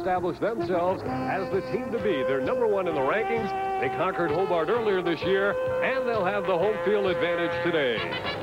established themselves as the team to be. They're number one in the rankings. They conquered Hobart earlier this year, and they'll have the home field advantage today.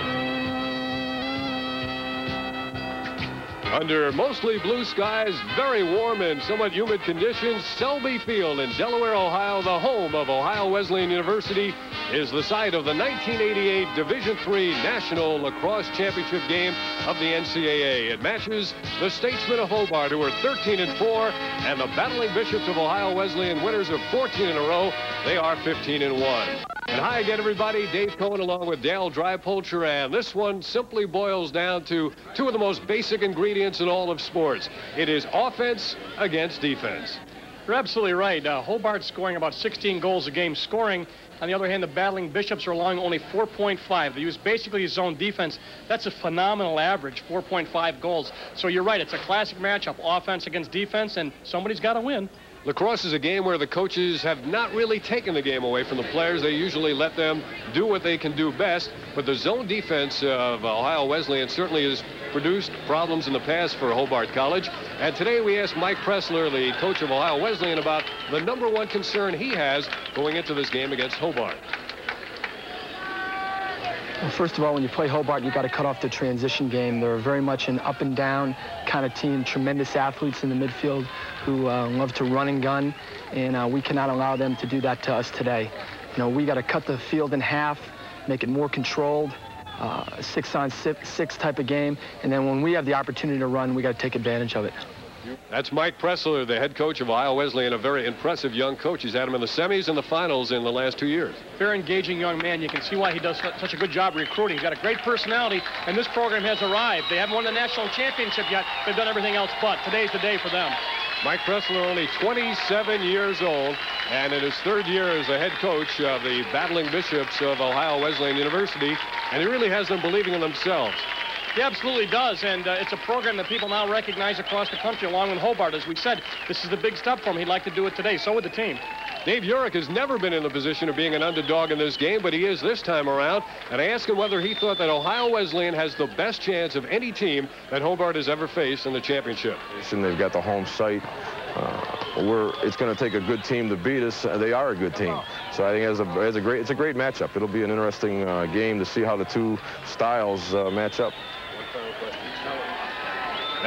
Under mostly blue skies, very warm and somewhat humid conditions, Selby Field in Delaware, Ohio, the home of Ohio Wesleyan University, is the site of the 1988 Division III National Lacrosse Championship game of the NCAA. It matches the Statesmen of Hobart, who are 13 and 4, and the Battling Bishops of Ohio Wesleyan, winners of 14 in a row. They are 15 and 1. And hi again, everybody. Dave Cohen along with Dale Drypolcher. And this one simply boils down to two of the most basic ingredients in all of sports. It is offense against defense. You're absolutely right. Uh, Hobart scoring about 16 goals a game scoring. On the other hand, the battling Bishops are allowing only 4.5. They use basically zone defense. That's a phenomenal average, 4.5 goals. So you're right. It's a classic matchup, offense against defense, and somebody's got to win. Lacrosse is a game where the coaches have not really taken the game away from the players. They usually let them do what they can do best. But the zone defense of Ohio Wesleyan certainly has produced problems in the past for Hobart College. And today we asked Mike Pressler, the coach of Ohio Wesleyan, about the number one concern he has going into this game against Hobart. Well, first of all, when you play Hobart, you got to cut off the transition game. They're very much an up and down kind of team, tremendous athletes in the midfield who uh, love to run and gun, and uh, we cannot allow them to do that to us today. You know, we got to cut the field in half, make it more controlled, uh, six on six, six type of game, and then when we have the opportunity to run, we got to take advantage of it. That's Mike Pressler, the head coach of Ohio Wesleyan, a very impressive young coach. He's had him in the semis and the finals in the last two years. Very engaging young man. You can see why he does such a good job recruiting. He's got a great personality, and this program has arrived. They haven't won the national championship yet. They've done everything else but. Today's the day for them. Mike Pressler, only 27 years old, and in his third year as a head coach of the Battling Bishops of Ohio Wesleyan University, and he really has them believing in themselves. He absolutely does, and uh, it's a program that people now recognize across the country, along with Hobart. As we said, this is the big step for him. He'd like to do it today. So would the team. Dave Urick has never been in the position of being an underdog in this game, but he is this time around. And I asked him whether he thought that Ohio Wesleyan has the best chance of any team that Hobart has ever faced in the championship. And they've got the home site. Uh, we're, it's going to take a good team to beat us. Uh, they are a good team. So I think it's a, it's a great, it's a great matchup. It'll be an interesting uh, game to see how the two styles uh, match up.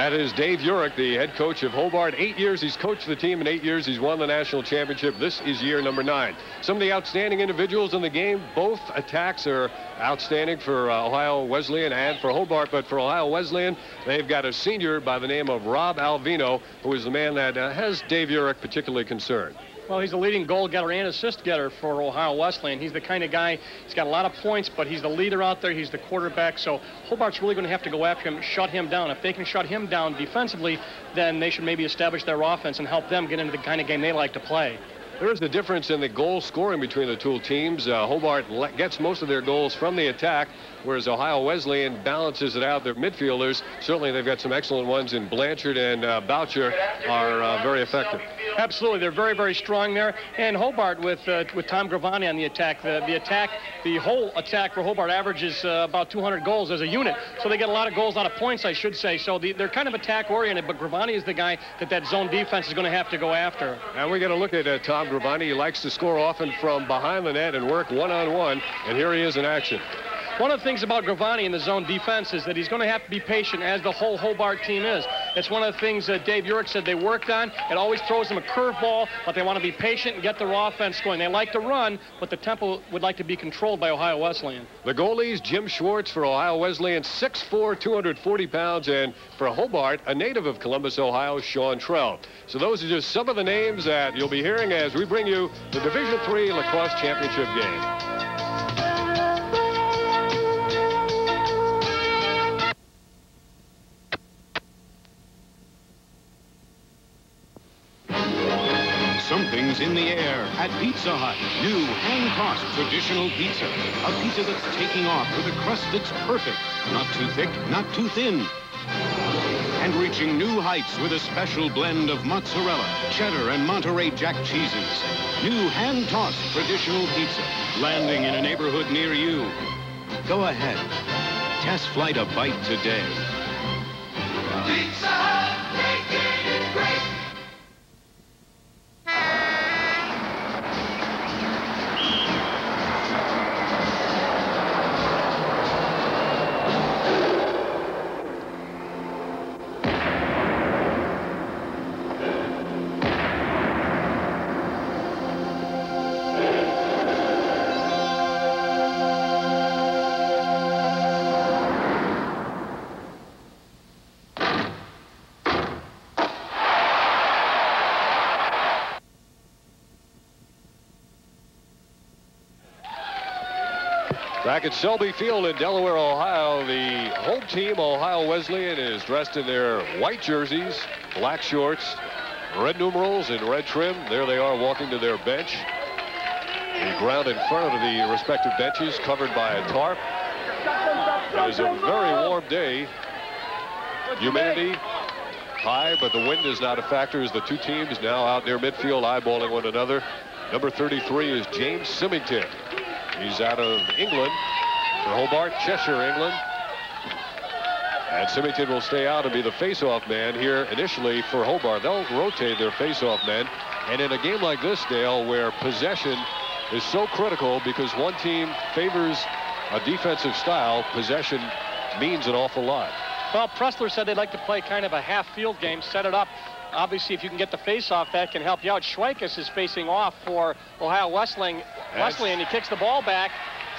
That is Dave Urick, the head coach of Hobart. Eight years he's coached the team. In eight years he's won the national championship. This is year number nine. Some of the outstanding individuals in the game. Both attacks are outstanding for uh, Ohio Wesleyan and for Hobart. But for Ohio Wesleyan, they've got a senior by the name of Rob Alvino, who is the man that uh, has Dave Urick particularly concerned. Well, he's the leading goal getter and assist getter for Ohio Wesleyan. He's the kind of guy, he's got a lot of points, but he's the leader out there. He's the quarterback. So Hobart's really going to have to go after him, shut him down. If they can shut him down defensively, then they should maybe establish their offense and help them get into the kind of game they like to play. There is a difference in the goal scoring between the two teams. Uh, Hobart gets most of their goals from the attack, whereas Ohio Wesleyan balances it out. Their midfielders, certainly they've got some excellent ones in Blanchard and uh, Boucher, are uh, very effective. Absolutely, they're very, very strong there. And Hobart with uh, with Tom Gravani on the attack. The, the attack, the whole attack for Hobart averages uh, about 200 goals as a unit. So they get a lot of goals, a lot of points, I should say. So the, they're kind of attack oriented, but Gravani is the guy that that zone defense is going to have to go after. And we're going to look at uh, Tom Gravani. He likes to score often from behind the net and work one-on-one, -on -one, and here he is in action. One of the things about Gravani in the zone defense is that he's going to have to be patient, as the whole Hobart team is. It's one of the things that Dave Urick said they worked on. It always throws them a curveball, but they want to be patient and get their offense going. They like to run, but the tempo would like to be controlled by Ohio Wesleyan. The goalies, Jim Schwartz for Ohio Wesleyan, 6'4", 240 pounds, and for Hobart, a native of Columbus, Ohio, Sean Trell. So those are just some of the names that you'll be hearing as we bring you the Division III Lacrosse Championship game. In the air at Pizza Hut. New hand-tossed traditional pizza. A pizza that's taking off with a crust that's perfect. Not too thick, not too thin. And reaching new heights with a special blend of mozzarella, cheddar, and Monterey Jack cheeses. New hand-tossed traditional pizza. Landing in a neighborhood near you. Go ahead. Test flight a bite today. Pizza Back at Selby Field in Delaware, Ohio, the home team, Ohio Wesleyan, is dressed in their white jerseys, black shorts, red numerals, and red trim. There they are walking to their bench. The ground in front of the respective benches covered by a tarp. It is a very warm day. Humidity high, but the wind is not a factor as the two teams now out near midfield eyeballing one another. Number 33 is James Symington. He's out of England for Hobart, Cheshire, England. And Symington will stay out and be the face-off man here initially for Hobart. They'll rotate their face-off men. And in a game like this, Dale, where possession is so critical because one team favors a defensive style, possession means an awful lot. Well, Pressler said they'd like to play kind of a half field game, set it up. Obviously, if you can get the face-off, that can help you out. Schweikes is facing off for Ohio Wesleyan. Wesleyan, he kicks the ball back.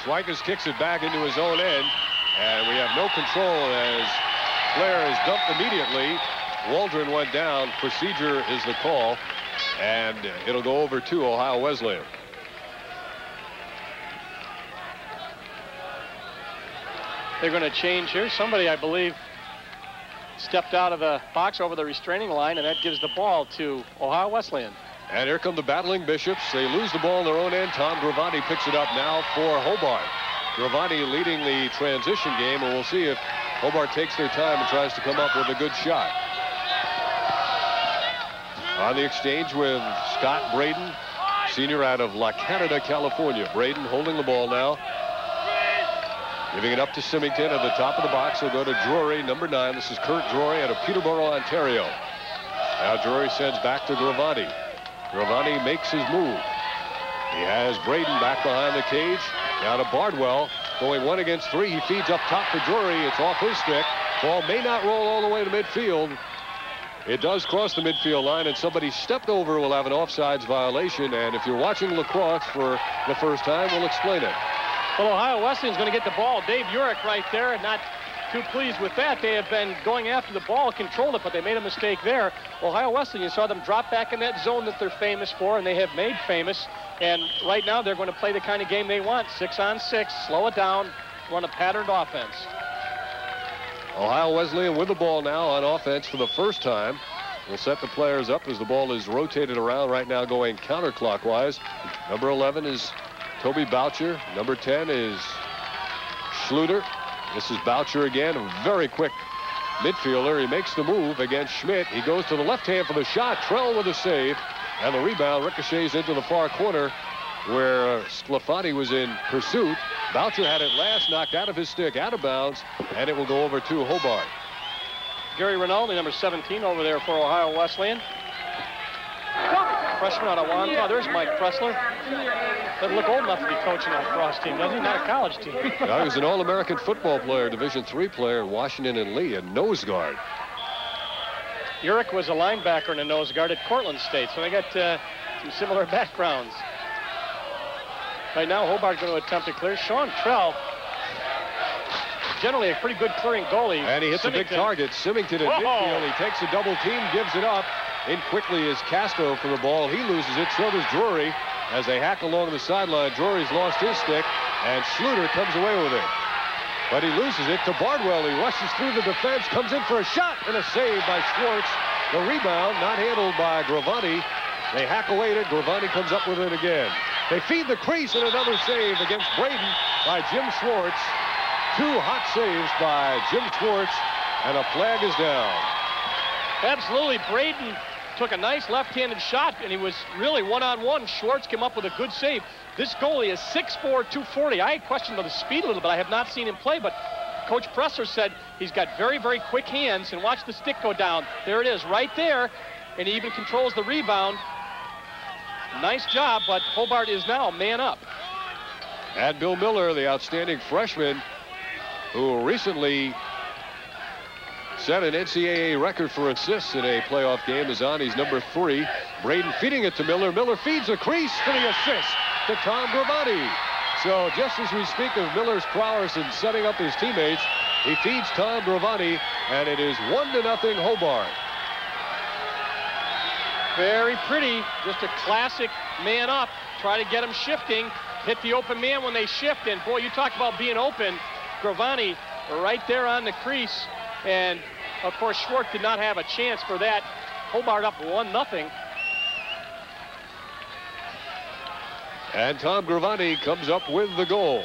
Schweikes kicks it back into his own end, and we have no control as Flair is dumped immediately. Waldron went down. Procedure is the call, and it'll go over to Ohio Wesleyan. They're going to change here. Somebody, I believe, stepped out of the box over the restraining line, and that gives the ball to Ohio Wesleyan. And here come the battling Bishops. They lose the ball on their own end. Tom Gravani picks it up now for Hobart. Gravani leading the transition game, and we'll see if Hobart takes their time and tries to come up with a good shot. On the exchange with Scott Braden, senior out of La Canada, California. Braden holding the ball now. Giving it up to Symington at the top of the box. He'll go to Drury, number nine. This is Kurt Drury out of Peterborough, Ontario. Now Drury sends back to Gravani. Gravani makes his move. He has Braden back behind the cage. Now to Bardwell. Going one against three. He feeds up top to Drury. It's off his stick. Ball may not roll all the way to midfield. It does cross the midfield line, and somebody stepped over will have an offsides violation. And if you're watching lacrosse for the first time, we'll explain it. Well, Ohio Wesleyan's going to get the ball. Dave Urick right there, not too pleased with that. They have been going after the ball, controlled it, but they made a mistake there. Ohio Wesleyan, you saw them drop back in that zone that they're famous for, and they have made famous. And right now, they're going to play the kind of game they want. Six on six, slow it down, run a patterned offense. Ohio Wesleyan with the ball now on offense for the first time. We'll set the players up as the ball is rotated around right now going counterclockwise. Number 11 is Toby Boucher. Number 10 is Schluter. This is Boucher again, a very quick midfielder. He makes the move against Schmidt. He goes to the left hand for the shot. Trell with a save. And the rebound ricochets into the far corner where uh, Sclafani was in pursuit. Boucher had it last, knocked out of his stick, out of bounds, and it will go over to Hobart. Gary Rinaldi, number 17, over there for Ohio Wesleyan. Freshman out of Wantagh. There's Mike Pressler. Doesn't look old enough to be coaching a cross team, does he? Not a college team. no, he was an All-American football player, Division III player, Washington and Lee, a nose guard. Urick was a linebacker and a nose guard at Cortland State, so they got uh, some similar backgrounds. Right now, Hobart going to attempt to clear. Sean Trell, generally a pretty good clearing goalie. And he hits Symington. a big target. Symington in midfield. He takes a double team, gives it up. In quickly is Castro for the ball. He loses it. So does Drury as they hack along the sideline. Drury's lost his stick, and Schluter comes away with it. But he loses it to Bardwell. He rushes through the defense, comes in for a shot, and a save by Schwartz. The rebound not handled by Gravani. They hack away at it. Gravani comes up with it again. They feed the crease and another save against Braden by Jim Schwartz. Two hot saves by Jim Schwartz, and a flag is down. Absolutely. Braden took a nice left-handed shot, and he was really one-on-one. -on -one. Schwartz came up with a good save. This goalie is 6'4", 240. I questioned the speed a little bit. I have not seen him play, but Coach Pressler said he's got very, very quick hands, and watch the stick go down. There it is, right there, and he even controls the rebound. Nice job, but Hobart is now man up. And Bill Miller, the outstanding freshman, who recently set an NCAA record for assists in a playoff game is on. He's number three. Braden feeding it to Miller. Miller feeds a crease for the assist to Tom Gravani. So just as we speak of Miller's prowess in setting up his teammates, he feeds Tom Gravani, and it is one to nothing Hobart. Very pretty. Just a classic man up. Try to get him shifting. hit the open man when they shift. And boy, you talk about being open. Gravani right there on the crease. And of course, Schwartz did not have a chance for that. Hobart up 1 nothing. And Tom Gravani comes up with the goal.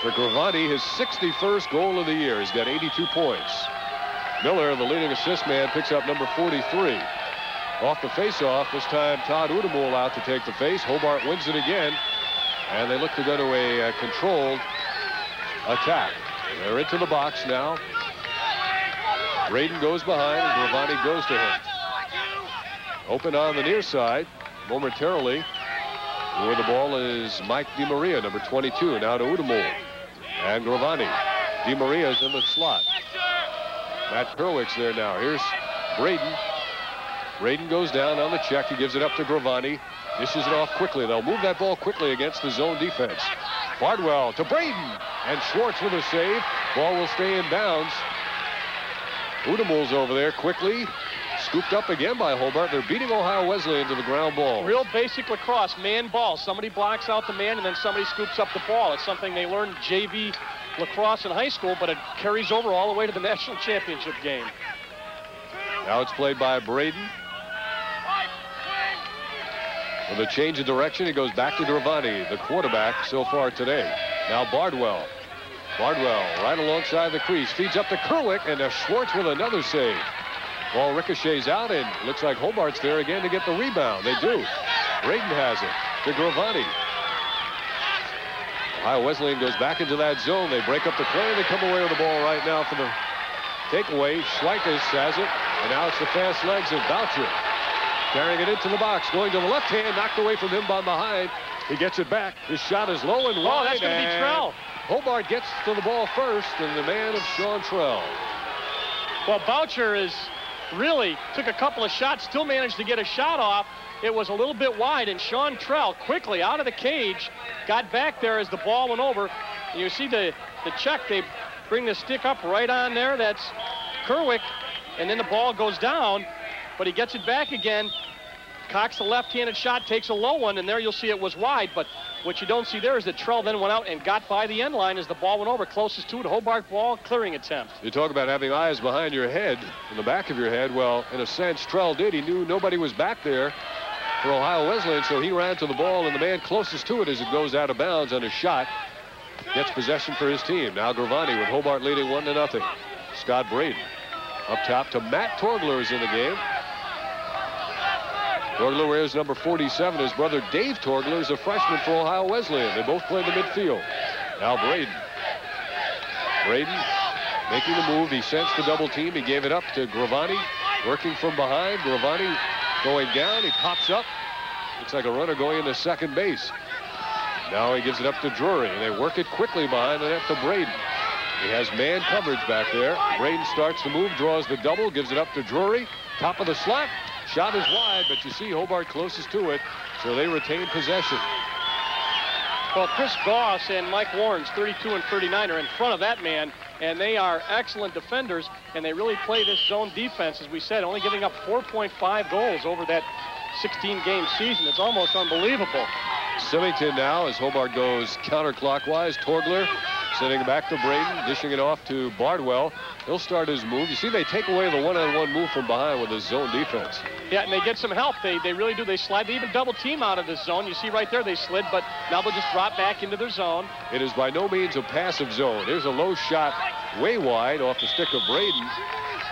For Gravani, his 61st goal of the year. He's got 82 points. Miller, the leading assist man, picks up number 43. Off the faceoff, this time Todd Udamul out to take the face. Hobart wins it again, and they look to go to a uh, controlled attack. They're into the box now. Braden goes behind, and Gravani goes to him. Open on the near side momentarily. Where the ball is Mike DiMaria, number 22, now to Udamul. And Gravani. DiMaria's in the slot. Matt Kerwick's there now. Here's Braden. Braden goes down on the check. He gives it up to Gravani. Dishes it off quickly. They'll move that ball quickly against the zone defense. Bardwell to Braden. And Schwartz with a save. Ball will stay in bounds. Udamul's over there quickly. Scooped up again by Hobart. They're beating Ohio Wesleyan to the ground ball. Real basic lacrosse, man ball. Somebody blocks out the man and then somebody scoops up the ball. It's something they learned JV lacrosse in high school, but it carries over all the way to the national championship game. Now it's played by Braden. With a change of direction, he goes back to Gravani, the quarterback so far today. Now Bardwell. Bardwell right alongside the crease. Feeds up to Kerwick, and to Schwartz with another save. Ball ricochets out, and looks like Hobart's there again to get the rebound. They do. Braden has it to Gravani. Ohio Wesleyan goes back into that zone. They break up the play, and they come away with the ball right now for the takeaway. Schweikes has it, and now it's the fast legs of Boucher. Carrying it into the box, going to the left hand, knocked away from him by behind. He gets it back. His shot is low and wide. Oh, that's going to be Trell. Hobart gets to the ball first, and the man of Sean Trell. Well, Boucher is really took a couple of shots, still managed to get a shot off. It was a little bit wide, and Sean Trell quickly out of the cage, got back there as the ball went over. And you see the, the check, they bring the stick up right on there. That's Kerwick, and then the ball goes down, but he gets it back again. Cox, the left-handed shot, takes a low one, and there you'll see it was wide, but what you don't see there is that Trell then went out and got by the end line as the ball went over. Closest to it, Hobart ball, clearing attempt. You talk about having eyes behind your head, in the back of your head. Well, in a sense, Trell did. He knew nobody was back there for Ohio Wesleyan, so he ran to the ball, and the man closest to it as it goes out of bounds on a shot gets possession for his team. Now Gravani with Hobart leading one to nothing. Scott Braden up top to Matt Torgler is in the game. Torgler wears number 47. His brother Dave Torgler is a freshman for Ohio Wesleyan. They both play the midfield. Now Braden. Braden making the move. He sensed the double team. He gave it up to Gravani. Working from behind. Gravani going down. He pops up. Looks like a runner going into second base. Now he gives it up to Drury. They work it quickly behind the net to Braden. He has man coverage back there. Braden starts the move, draws the double, gives it up to Drury. Top of the slot. Shot is wide, but you see Hobart closest to it, so they retain possession. Well, Chris Goss and Mike Warrens, 32 and 39, are in front of that man, and they are excellent defenders, and they really play this zone defense, as we said, only giving up 4.5 goals over that 16-game season. It's almost unbelievable. Symington now as Hobart goes counterclockwise. Torgler sending back to Braden, dishing it off to Bardwell. He'll start his move. You see, they take away the one-on-one -on -one move from behind with his zone defense. Yeah, and they get some help. They, they really do. They slide. They even double team out of this zone. You see right there, they slid, but now they'll just drop back into their zone. It is by no means a passive zone. Here's a low shot way wide off the stick of Braden,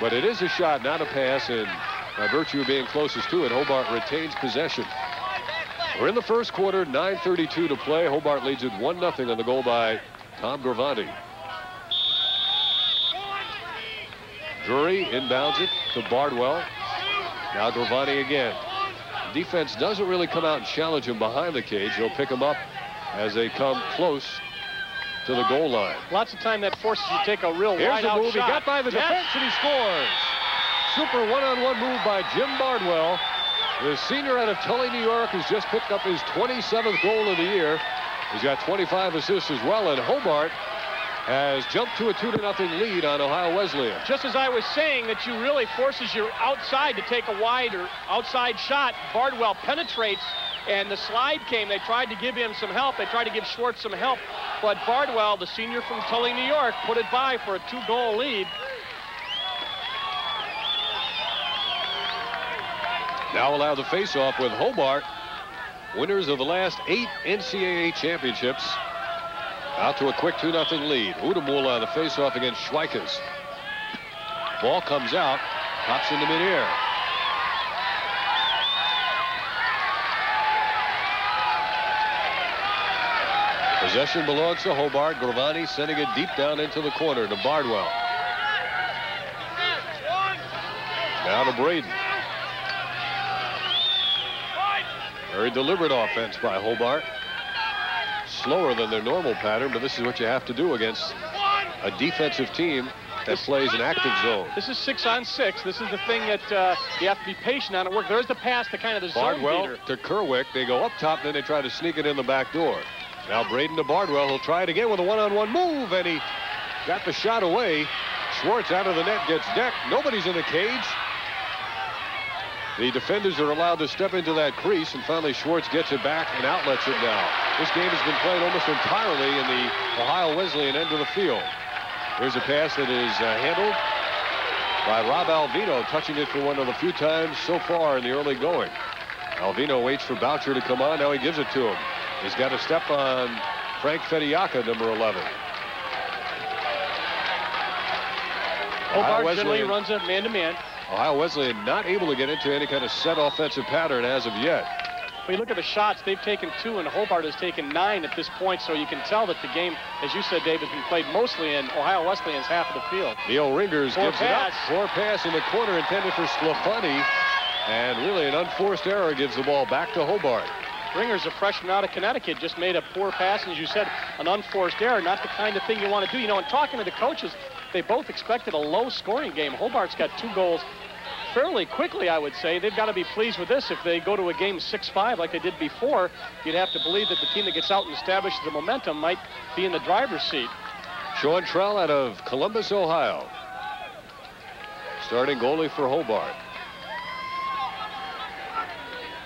but it is a shot, not a pass, and by virtue of being closest to it, Hobart retains possession. We're in the first quarter, 9.32 to play. Hobart leads it 1-0 on the goal by Tom Gravani. Drury inbounds it to Bardwell. Now Gravani again. Defense doesn't really come out and challenge him behind the cage. He'll pick him up as they come close to the goal line. Lots of time that forces you to take a real Here's wide out move. shot. He got by the Yes. defense and he scores. Super one-on-one move by Jim Bardwell. The senior out of Tully, New York, has just picked up his 27th goal of the year. He's got 25 assists as well, and Hobart has jumped to a 2 to nothing lead on Ohio Wesleyan. Just as I was saying that you really forces your outside to take a wider outside shot, Bardwell penetrates And the slide came. They tried to give him some help. They tried to give Schwartz some help. But Bardwell, the senior from Tully, New York, put it by for a two-goal lead. Now allow the face-off with Hobart, winners of the last eight NCAA championships. Out to a quick 2-0 lead. Udamula the face-off against Schweikes. Ball comes out, pops into midair. Possession belongs to Hobart. Gravani sending it deep down into the corner to Bardwell. Now to Braden. Very deliberate offense by Hobart. Slower than their normal pattern, but this is what you have to do against a defensive team that plays an active zone. This is six on six. This is the thing that uh, you have to be patient on at work. There's the pass to kind of the zone Bardwell beater. to Kerwick. They go up top, then they try to sneak it in the back door. Now Braden to Bardwell. He'll try it again with a one-on-one move, and he got the shot away. Schwartz out of the net gets decked. Nobody's in the cage. The defenders are allowed to step into that crease, and finally Schwartz gets it back and outlets it now. This game has been played almost entirely in the Ohio Wesleyan end of the field. Here's a pass that is uh, handled by Rob Alvino, touching it for one of the few times so far in the early going. Alvino waits for Boucher to come on. Now he gives it to him. He's got a step on Frank Fediaka, number 11. Hobart Ohio generally Wesleyan. runs it man-to-man. Ohio Wesleyan not able to get into any kind of set offensive pattern as of yet. When you look at the shots, they've taken two, and Hobart has taken nine at this point, so you can tell that the game, as you said, Dave, has been played mostly in Ohio Wesleyan's half of the field. Neil Ringers Poor gives it up. pass. Poor pass in the corner intended for Sclafani. And really an unforced error gives the ball back to Hobart. Ringer's a freshman out of Connecticut, just made a poor pass, and as you said, an unforced error, not the kind of thing you want to do. You know, in talking to the coaches, they both expected a low-scoring game. Hobart's got two goals fairly quickly, I would say. They've got to be pleased with this. If they go to a game 6-5 like they did before, you'd have to believe that the team that gets out and establishes the momentum might be in the driver's seat. Sean Trell out of Columbus, Ohio. Starting goalie for Hobart.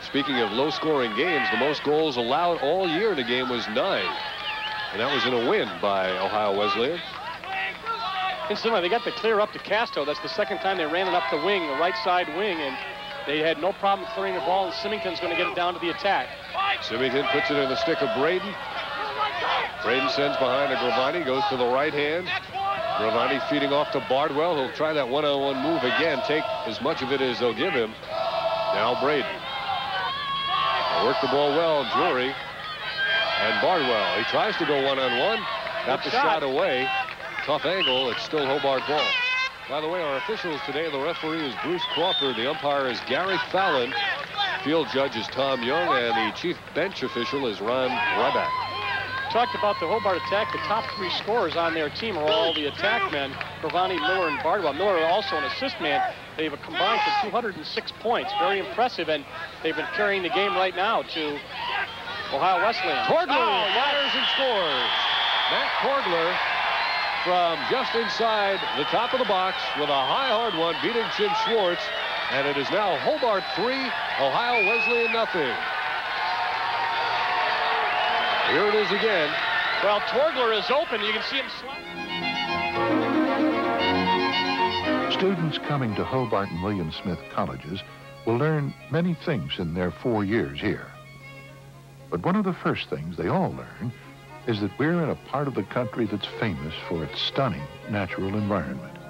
Speaking of low-scoring games, the most goals allowed all year in a game was nine. And that was in a win by Ohio Wesleyan. Incidentally, they got the clear up to Casto. That's the second time they ran it up the wing, the right side wing, and they had no problem clearing the ball, and Symington's going to get it down to the attack. Symington puts it in the stick of Braden. Braden sends behind to Gravani, goes to the right hand. Gravani feeding off to Bardwell. He'll try that one-on-one move again, take as much of it as they'll give him. Now Braden. They work the ball well, Drury. And Bardwell, he tries to go one-on-one. Got the shot. shot away. Tough angle. It's still Hobart ball. By the way, our officials today, the referee is Bruce Crawford. The umpire is Gary Fallon. Field judge is Tom Young. And the chief bench official is Ron Ryback. Talked about the Hobart attack. The top three scorers on their team are all the attack men, Gravani, Miller, and Bardwell. Miller also an assist man. They've a combined for 206 points. Very impressive, and they've been carrying the game right now to Ohio Wesleyan. Torgler Oh, yes. and scores. Matt Torgler from just inside the top of the box with a high hard one, beating Jim Schwartz. And it is now Hobart 3, Ohio Wesleyan nothing. Here it is again. Well, Torgler is open. You can see him slide. Students coming to Hobart and William Smith colleges will learn many things in their four years here. But one of the first things they all learn is that we're in a part of the country that's famous for its stunning natural environment.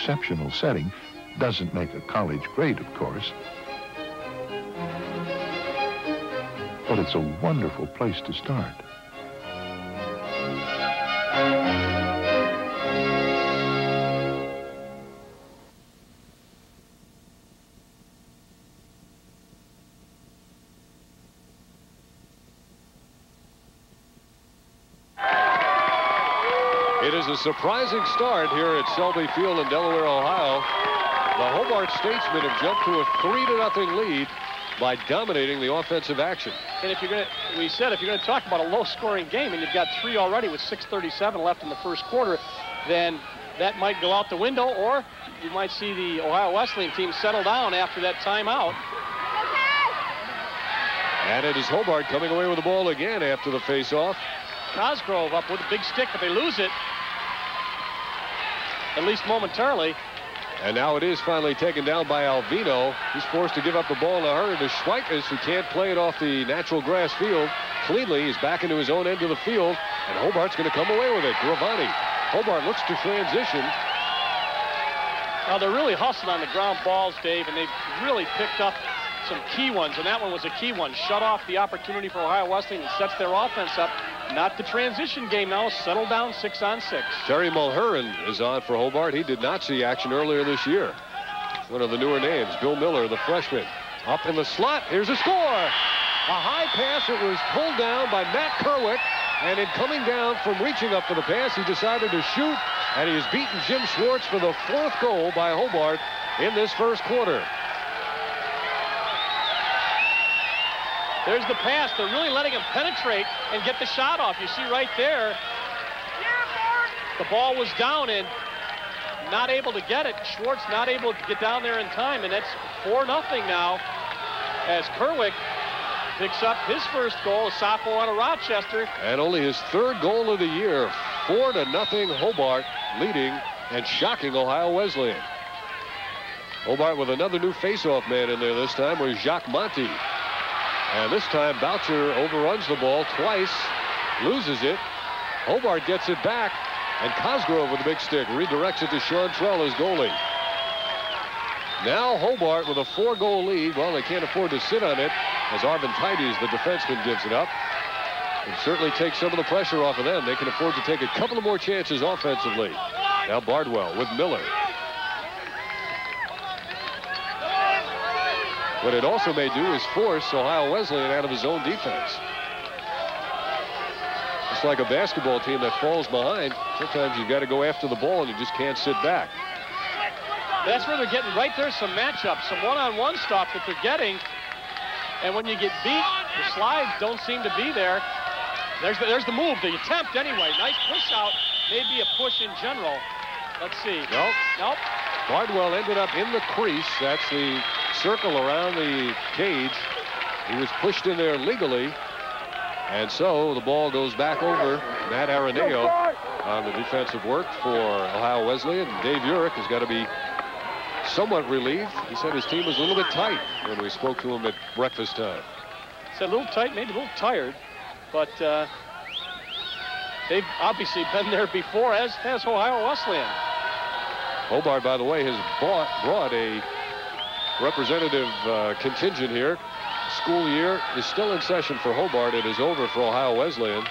Exceptional setting doesn't make a college great, of course. But it's a wonderful place to start. Surprising start here at Selby Field in Delaware, Ohio. The Hobart Statesmen have jumped to a 3 to nothing lead by dominating the offensive action. And if you're going to, we said, if you're going to talk about a low-scoring game and you've got three already with 6.37 left in the first quarter, then that might go out the window, or you might see the Ohio Wesleyan team settle down after that timeout. And it is Hobart coming away with the ball again after the face-off. Cosgrove up with a big stick, but they lose it, at least momentarily. And now it is finally taken down by Alvino. He's forced to give up the ball in a hurry to Schweikes, who can't play it off the natural grass field. Cleanly, he's back into his own end of the field, and Hobart's going to come away with it. Gravani. Hobart looks to transition. Now, they're really hustling on the ground balls, Dave, and they've really picked up some key ones, and that one was a key one. Shut off the opportunity for Ohio Wesleyan and sets their offense up. Not the transition game now. Settle down six on six. Terry Mulherin is on for Hobart. He did not see action earlier this year. One of the newer names, Bill Miller, the freshman. Up in the slot. Here's a score. A high pass. It was pulled down by Matt Kerwick. And in coming down from reaching up for the pass, he decided to shoot. And he has beaten Jim Schwartz for the fourth goal by Hobart in this first quarter. There's the pass. They're really letting him penetrate and get the shot off. You see right there, the ball was down and not able to get it. Schwartz not able to get down there in time, and that's 4 nothing now as Kerwick picks up his first goal, a sophomore out of Rochester. And only his third goal of the year. 4 to nothing Hobart leading and shocking Ohio Wesleyan. Hobart with another new faceoff man in there this time was Jacques Monty. And this time Boucher overruns the ball twice, loses it. Hobart gets it back, and Cosgrove with a big stick redirects it to Sean Trell as goalie. Now Hobart with a four-goal lead. Well, they can't afford to sit on it as Arvin Tides, the defenseman, gives it up. It certainly takes some of the pressure off of them. They can afford to take a couple of more chances offensively. Now Bardwell with Miller. What it also may do is force Ohio Wesleyan out of his own defense. It's like a basketball team that falls behind. Sometimes you've got to go after the ball and you just can't sit back. That's where they're getting right there some matchups, some one-on-one -on -one stuff that they're getting. And when you get beat, the slides don't seem to be there. There's the, there's the move, the attempt anyway. Nice push out, maybe a push in general. Let's see. Nope. Nope. Bardwell ended up in the crease. That's the circle around the cage. He was pushed in there legally. And so the ball goes back over Matt Araneo on the defensive work for Ohio Wesleyan. Dave Urick has got to be somewhat relieved. He said his team was a little bit tight when we spoke to him at breakfast time. Said a little tight, maybe a little tired, but uh, they've obviously been there before, as has Ohio Wesleyan. Hobart, by the way, has bought, brought a representative uh, contingent here. School year is still in session for Hobart. It is over for Ohio Wesleyan.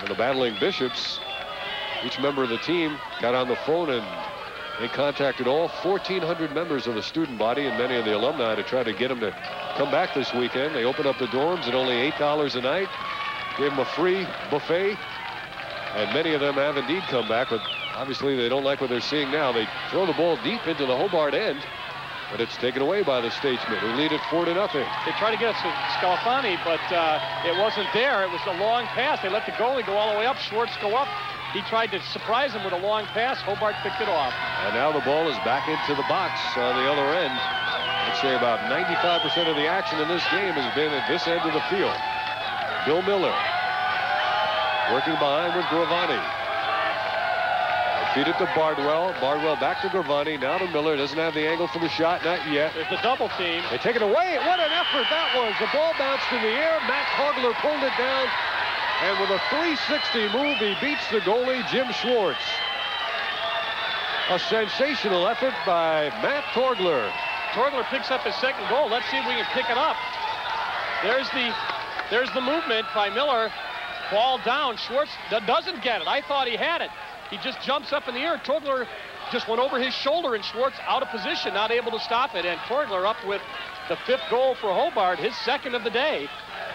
And the battling Bishops, each member of the team got on the phone and they contacted all 1,400 members of the student body and many of the alumni to try to get them to come back this weekend. They opened up the dorms at only $8 a night, gave them a free buffet, and many of them have indeed come back, but obviously they don't like what they're seeing now. They throw the ball deep into the Hobart end, but it's taken away by the Statesmen, who lead it 4 to nothing. They tried to get it to Sclafani, but uh, it wasn't there. It was a long pass. They let the goalie go all the way up. Schwartz go up. He tried to surprise him with a long pass. Hobart picked it off. And now the ball is back into the box on the other end. I'd say about 95% of the action in this game has been at this end of the field. Bill Miller working behind with Gravani. Feed it to Bardwell. Bardwell back to Gravani. Now to Miller. Doesn't have the angle for the shot. Not yet. There's the double team. They take it away. What an effort that was. The ball bounced in the air. Matt Torgler pulled it down. And with a 360 move, he beats the goalie, Jim Schwartz. A sensational effort by Matt Torgler. Torgler picks up his second goal. Let's see if we can pick it up. There's the there's the movement by Miller. Ball down. Schwartz doesn't get it. I thought he had it. He just jumps up in the air. Torgler just went over his shoulder, and Schwartz out of position, not able to stop it. And Torgler up with the fifth goal for Hobart, his second of the day.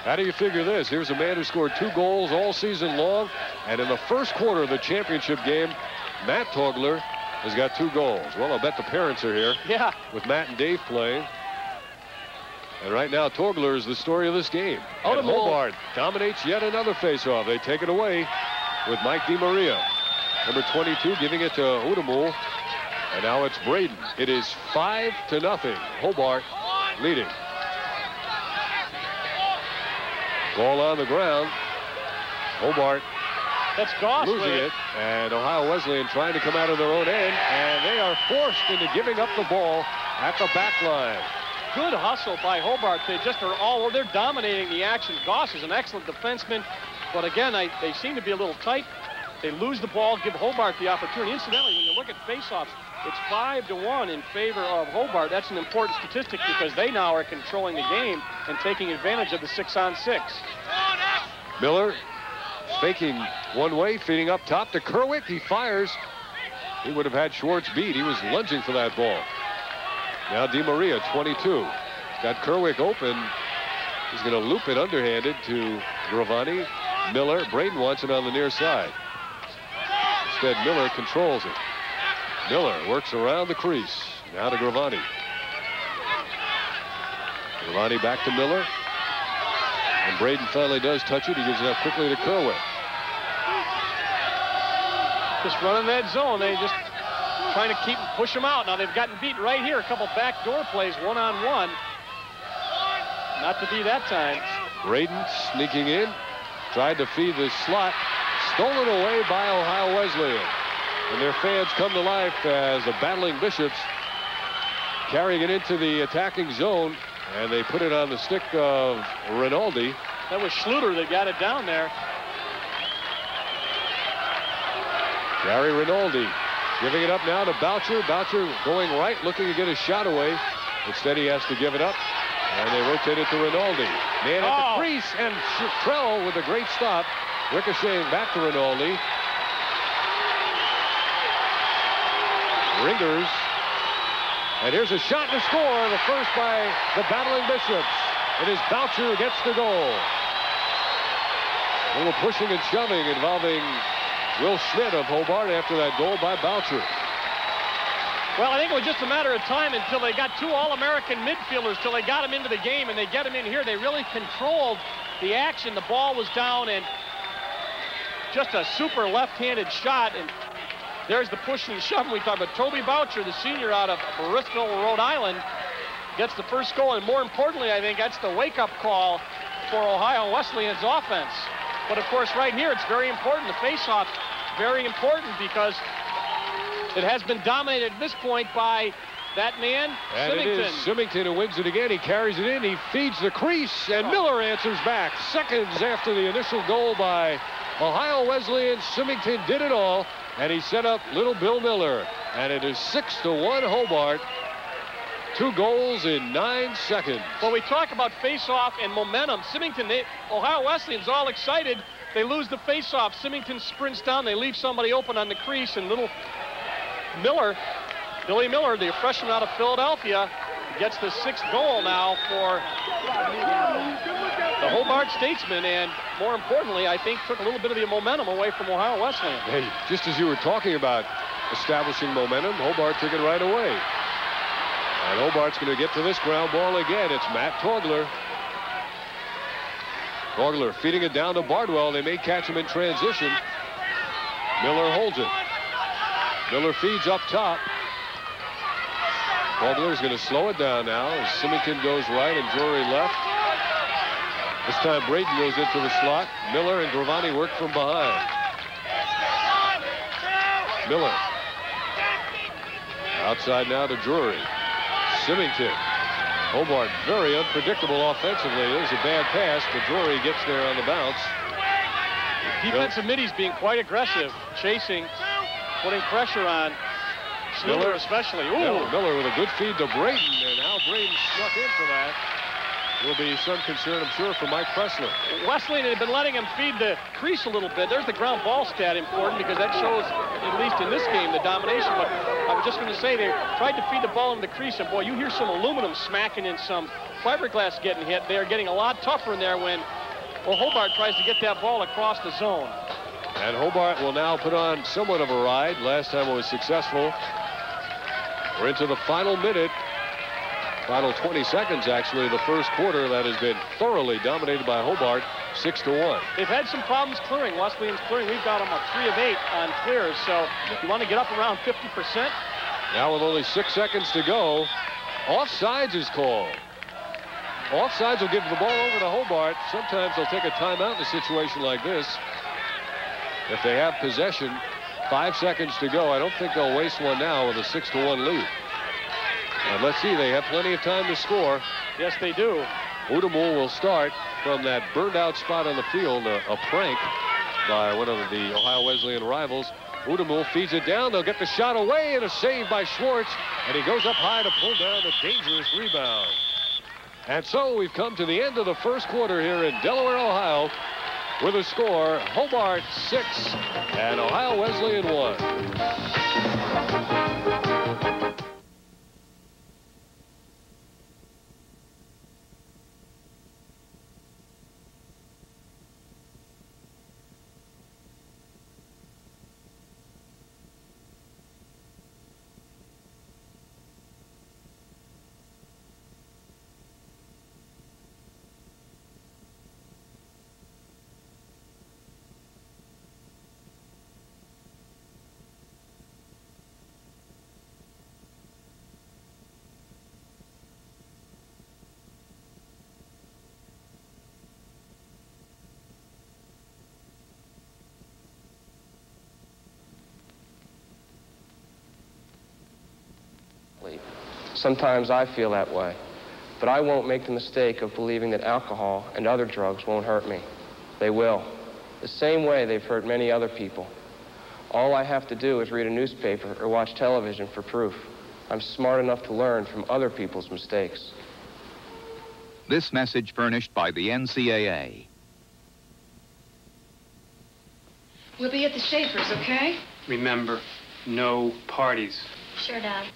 How do you figure this? Here's a man who scored two goals all season long, and in the first quarter of the championship game, Matt Torgler has got two goals. Well, I'll bet the parents are here. Yeah. With Matt and Dave playing. And right now, Torgler is the story of this game. And Hobart dominates yet another faceoff. They take it away with Mike DiMaria. Number 22 giving it to Udamul. And now it's Braden. It is five to nothing. Hobart leading. Ball on the ground. Hobart That's Goss losing it. it. And Ohio Wesleyan trying to come out of their own end. And they are forced into giving up the ball at the back line. Good hustle by Hobart. They just are all, they're dominating the action. Goss is an excellent defenseman. But again, I, they seem to be a little tight. They lose the ball, give Hobart the opportunity. Incidentally, when you look at faceoffs, it's five to one in favor of Hobart. That's an important statistic because they now are controlling the game and taking advantage of the six on six. Miller faking one way, feeding up top to Kerwick. He fires. He would have had Schwartz beat. He was lunging for that ball. Now Di Maria, 22. Got Kerwick open. He's going to loop it underhanded to Gravani. Miller, Braden wants on the near side. Instead, Miller controls it. Miller works around the crease. Now to Gravani. Gravani back to Miller. And Braden finally does touch it. He gives it up quickly to Kerwick. Just running that zone. They just trying to keep push them out. Now they've gotten beat right here. A couple backdoor plays, one on one. Not to be that time. Braden sneaking in. Tried to feed the slot. Stolen away by Ohio Wesleyan. And their fans come to life as the battling Bishops carrying it into the attacking zone. And they put it on the stick of Rinaldi. That was Schluter that got it down there. Gary Rinaldi giving it up now to Boucher. Boucher going right, looking to get a shot away. Instead, he has to give it up. And they rotate it to Rinaldi. Man at Oh. the crease, and Trell with a great stop. Ricocheting back to Rinaldi. Ringers. And here's a shot to score. The first by the battling Bishops. It is Boucher who gets the goal. A little pushing and shoving involving Will Schmidt of Hobart after that goal by Boucher. Well, I think it was just a matter of time until they got two All-American midfielders, till they got them into the game, and they get them in here. They really controlled the action. The ball was down, and just a super left-handed shot. And there's the pushing and shoving we talked about. Toby Boucher, the senior out of Bristol, Rhode Island, gets the first goal. And more importantly, I think that's the wake-up call for Ohio Wesleyan's offense. But of course, right here, it's very important. The face-off, very important because it has been dominated at this point by that man, And it is. Symington who wins it again. He carries it in. He feeds the crease, and oh. Miller answers back. Seconds after the initial goal by Ohio Wesleyan, Symington did it all, and he set up little Bill Miller. And it is six to one Hobart. Two goals in nine seconds. Well, we talk about face-off and momentum. Symington, they, Ohio Wesleyan's all excited. They lose the face-off. Symington sprints down. They leave somebody open on the crease, and little Miller, Billy Miller, the freshman out of Philadelphia, gets the sixth goal now for Hobart Statesmen, and more importantly, I think took a little bit of the momentum away from Ohio Wesleyan. Hey, just as you were talking about establishing momentum, Hobart took it right away. And Hobart's going to get to this ground ball again. It's Matt Torgler. Torgler feeding it down to Bardwell. They may catch him in transition. Miller holds it. Miller feeds up top. Torgler's going to slow it down now as Symington goes right and Drury left. This time Braden goes into the slot. Miller and Gravani work from behind. Miller. Outside now to Drury. Symington. Hobart very unpredictable offensively. There's a bad pass, but Drury gets there on the bounce. Defensive middies being quite aggressive, chasing, putting pressure on. Schluter Miller. especially. Ooh. Miller, Miller with a good feed to Braden, and now Braden snuck in for that. Will be some concern, I'm sure, for Mike Pressler. Wesleyan had been letting him feed the crease a little bit. There's the ground ball stat important because that shows, at least in this game, the domination. But I was just going to say they tried to feed the ball in the crease, and boy, you hear some aluminum smacking and some fiberglass getting hit. They are getting a lot tougher in there when well, Hobart tries to get that ball across the zone. And Hobart will now put on somewhat of a ride. Last time it was successful. We're into the final minute. Final 20 seconds, actually, the first quarter that has been thoroughly dominated by Hobart, 6 to 1. They've had some problems clearing. Wesleyan's clearing. We've got them a 3 of 8 on clears, so if you want to get up around 50%. Now with only six seconds to go, offsides is called. Offsides will give the ball over to Hobart. Sometimes they'll take a timeout in a situation like this. If they have possession, five seconds to go. I don't think they'll waste one now with a six to one lead. And let's see, they have plenty of time to score. Yes, they do. Udamul will start from that burned out spot on the field, a, a prank by one of the Ohio Wesleyan rivals. Udamul feeds it down. They'll get the shot away and a save by Schwartz. And he goes up high to pull down a dangerous rebound. And so we've come to the end of the first quarter here in Delaware, Ohio with a score Hobart 6 and Ohio Wesleyan 1. Sometimes I feel that way. But I won't make the mistake of believing that alcohol and other drugs won't hurt me. They will. The same way they've hurt many other people. All I have to do is read a newspaper or watch television for proof. I'm smart enough to learn from other people's mistakes. This message furnished by the NCAA. We'll be at the Schaefer's, okay? Remember, no parties. Sure, Dad.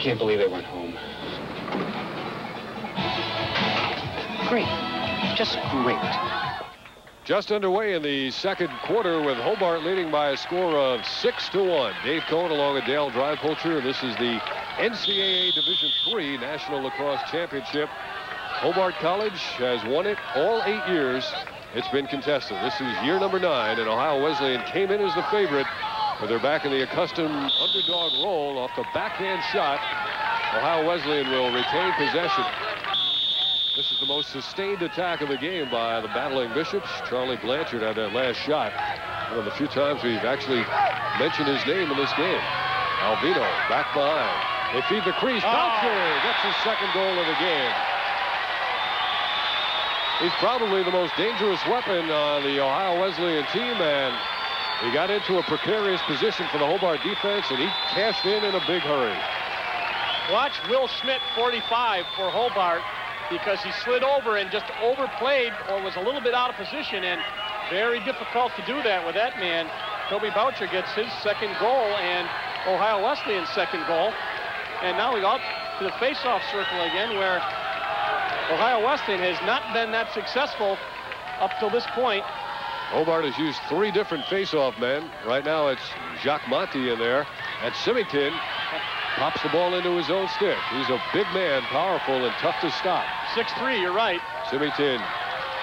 Can't believe they went home. Great. Just great. Just underway in the second quarter with Hobart leading by a score of 6 to 1. Dave Cohen along with Dale Drypulcher. This is the NCAA Division III National Lacrosse Championship. Hobart College has won it all eight years. It's been contested. This is year number nine, and Ohio Wesleyan came in as the favorite, but they're back in the accustomed underdog role off the backhand shot. Ohio Wesleyan will retain possession. This is the most sustained attack of the game by the battling Bishops. Charlie Blanchard had that last shot. One of the few times we've actually mentioned his name in this game. Alvino back behind. They feed the crease. Ah. Boucher gets his second goal of the game. He's probably the most dangerous weapon on the Ohio Wesleyan team, and he got into a precarious position for the Hobart defense, and he cashed in in a big hurry. Watch Will Schmidt, 45 for Hobart, because he slid over and just overplayed or was a little bit out of position, and very difficult to do that with that man. Toby Boucher gets his second goal and Ohio Wesleyan's second goal. And now we go out to the faceoff circle again where Ohio Wesleyan has not been that successful up till this point. Hobart has used three different face-off men. Right now it's Jacques Monty in there. And Symington pops the ball into his own stick. He's a big man, powerful and tough to stop. 6-3, you're right. Symington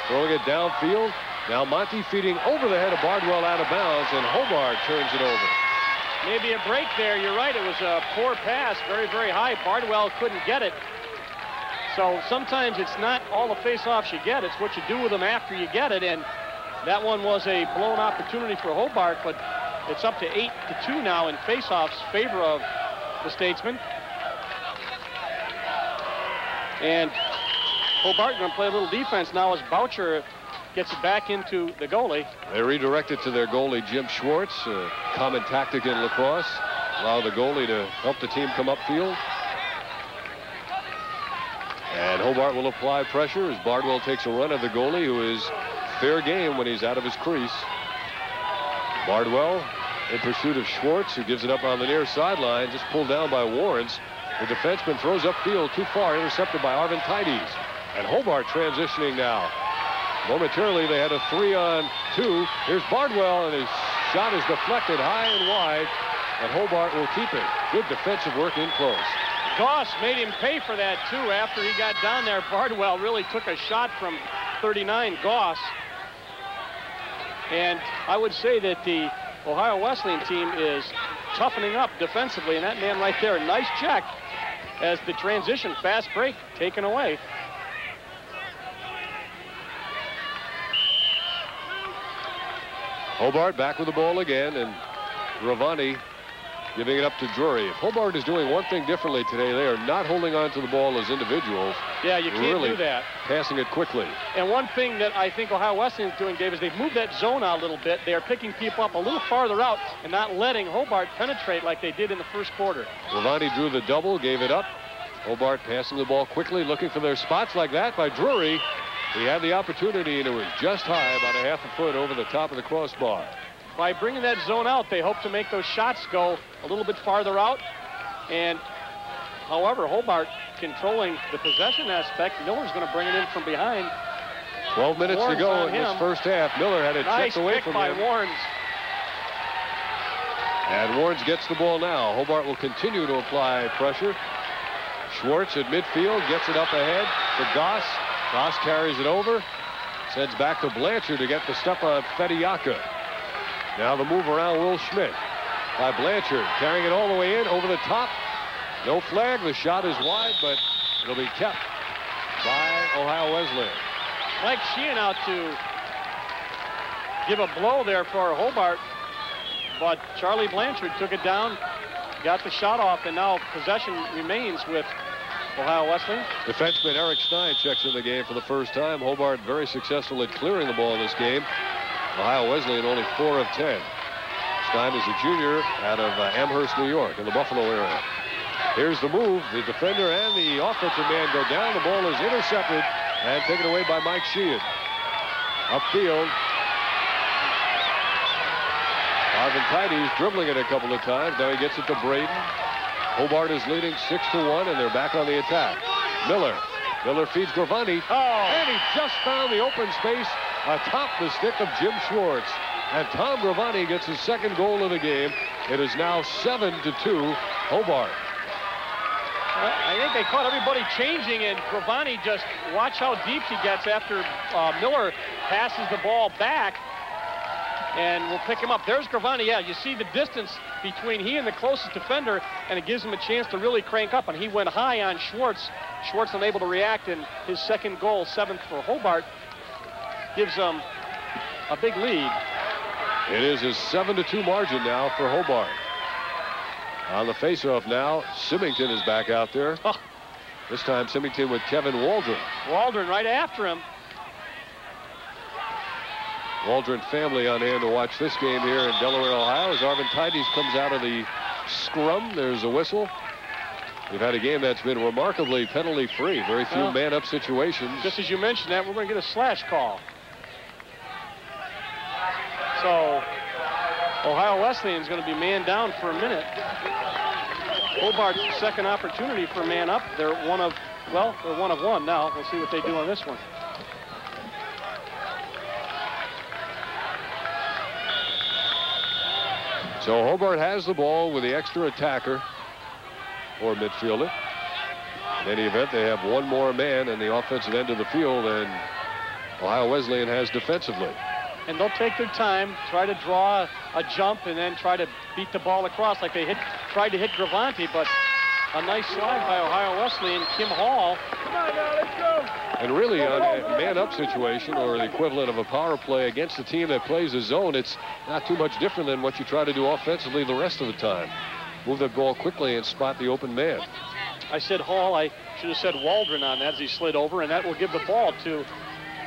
throwing it downfield. Now Monty feeding over the head of Bardwell out of bounds, and Hobart turns it over. Maybe a break there. You're right. It was a poor pass, very, very high. Bardwell couldn't get it. So sometimes it's not all the face-offs you get, it's what you do with them after you get it. And that one was a blown opportunity for Hobart, but it's up to 8 to 2 now in face-offs favor of the Statesmen. And Hobart going to play a little defense now as Boucher gets it back into the goalie. They redirect it to their goalie, Jim Schwartz. A common tactic in lacrosse. Allow the goalie to help the team come upfield. And Hobart will apply pressure as Bardwell takes a run at the goalie, who is fair game when he's out of his crease. Bardwell in pursuit of Schwartz, who gives it up on the near sideline, just pulled down by Warrens. The defenseman throws upfield too far, intercepted by Arvin Tides. And Hobart transitioning now. Momentarily, they had a three on two. Here's Bardwell, and his shot is deflected high and wide, and Hobart will keep it. Good defensive work in close. Goss made him pay for that, too, after he got down there. Bardwell really took a shot from 39, Goss. And I would say that the Ohio Wesleyan team is toughening up defensively, and that man right there, nice check as the transition fast break taken away. Hobart back with the ball again, and Gravani giving it up to Drury. If Hobart is doing one thing differently today, they are not holding on to the ball as individuals. Yeah, you can't really do that. Passing it quickly. And one thing that I think Ohio Wesleyan is doing, Dave, is they've moved that zone out a little bit. They are picking people up a little farther out and not letting Hobart penetrate like they did in the first quarter. Gravani drew the double, gave it up. Hobart passing the ball quickly, looking for their spots like that by Drury. He had the opportunity, and it was just high, about a half a foot over the top of the crossbar. By bringing that zone out, they hope to make those shots go a little bit farther out. And however, Hobart controlling the possession aspect, Miller's going to bring it in from behind. 12 minutes Warren's to go in this first half. Miller had it Nice chipped away pick from by him. Warrens. And Warrens gets the ball now. Hobart will continue to apply pressure. Schwartz at midfield gets it up ahead to Goss. Goss carries it over. Sends back to Blanchard to get the stuff on Fediaka. Now the move around Will Schmidt by Blanchard. Carrying it all the way in over the top. No flag. The shot is wide, but it'll be kept by Ohio Wesleyan. Mike Sheehan out to give a blow there for Hobart. But Charlie Blanchard took it down, got the shot off, and now possession remains with Ohio Wesleyan. Defenseman Eric Stein checks in the game for the first time. Hobart very successful at clearing the ball in this game. Ohio Wesleyan only 4 of 10. Stein is a junior out of uh, Amherst, New York, in the Buffalo area. Here's the move. The defender and the offensive man go down. The ball is intercepted and taken away by Mike Sheehan. Upfield. Marvin Tidy's dribbling it a couple of times. Now he gets it to Braden. Hobart is leading 6 to 1, and they're back on the attack. Miller. Miller feeds Gravani. Oh. And he just found the open space atop the stick of Jim Schwartz. And Tom Gravani gets his second goal of the game. It is now 7 to 2 Hobart. I think they caught everybody changing, and Gravani just watch how deep he gets after uh, Miller passes the ball back. And we'll pick him up. There's Gravani. Yeah, you see the distance between he and the closest defender, and it gives him a chance to really crank up. And he went high on Schwartz. Schwartz unable to react, and his second goal, seventh for Hobart, gives them a big lead. It is a 7 to 2 margin now for Hobart. On the faceoff now, Symington is back out there. Oh. This time Symington with Kevin Waldron. Waldron right after him. Waldron family on hand to watch this game here in Delaware, Ohio as Arvin Tides comes out of the scrum. There's a whistle. We've had a game that's been remarkably penalty free. Very few Well, man up situations. Just as you mentioned that, we're going to get a slash call. So Ohio Wesleyan is going to be man down for a minute. Hobart's second opportunity for man up. They're one of, well, they're one of one now. We'll see what they do on this one. So Hobart has the ball with the extra attacker or midfielder. In any event, they have one more man in the offensive end of the field than Ohio Wesleyan has defensively. And they'll take their time, try to draw a jump, and then try to beat the ball across like they hit, tried to hit Gravani, but a nice slide by Ohio Wesleyan. Kim Hall. Come on now, let's go. And really, on a man-up situation or the equivalent of a power play against a team that plays a zone, it's not too much different than what you try to do offensively the rest of the time. Move the ball quickly and spot the open man. I said Hall. I should have said Waldron on that as he slid over, and that will give the ball to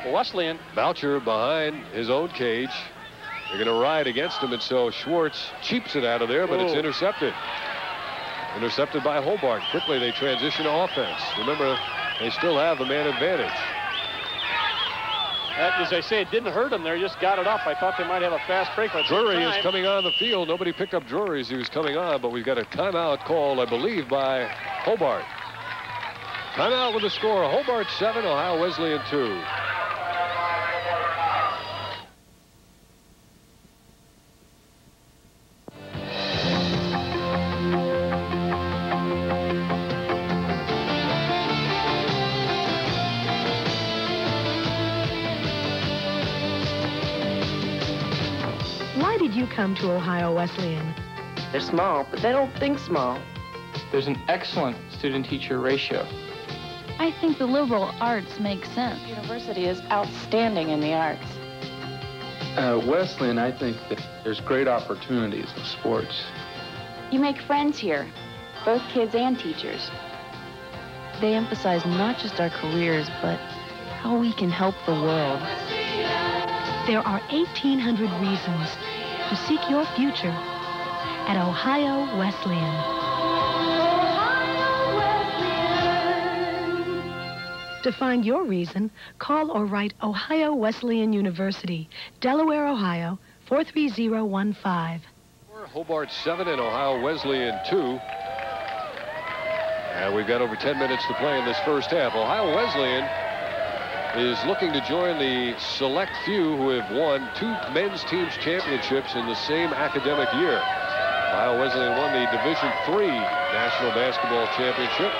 Wesleyan. Boucher behind his own cage. They're going to ride against him, and so Schwartz cheaps it out of there, but it's oh. intercepted. Intercepted by Hobart. Quickly, they transition to offense. Remember, they still have the man advantage. That, as I say, it didn't hurt him there. Just got it up. I thought they might have a fast break. But Drury is coming on the field. Nobody picked up Drury as he was coming on, but we've got a timeout called, I believe, by Hobart. Timeout with the score, Hobart 7, Ohio Wesleyan 2. You come to Ohio Wesleyan? They're small, but they don't think small. There's an excellent student-teacher ratio. I think the liberal arts make sense. The university is outstanding in the arts. Uh, Wesleyan, I think that there's great opportunities in sports. You make friends here, both kids and teachers. They emphasize not just our careers, but how we can help the world. There are 1,800 reasons to seek your future at Ohio Wesleyan. To find your reason, call or write Ohio Wesleyan University, Delaware, Ohio, 43015. Hobart 7 and Ohio Wesleyan 2. And we've got over 10 minutes to play in this first half. Ohio Wesleyan is looking to join the select few who have won two men's teams championships in the same academic year. Ohio Wesleyan won the Division III National Basketball Championship.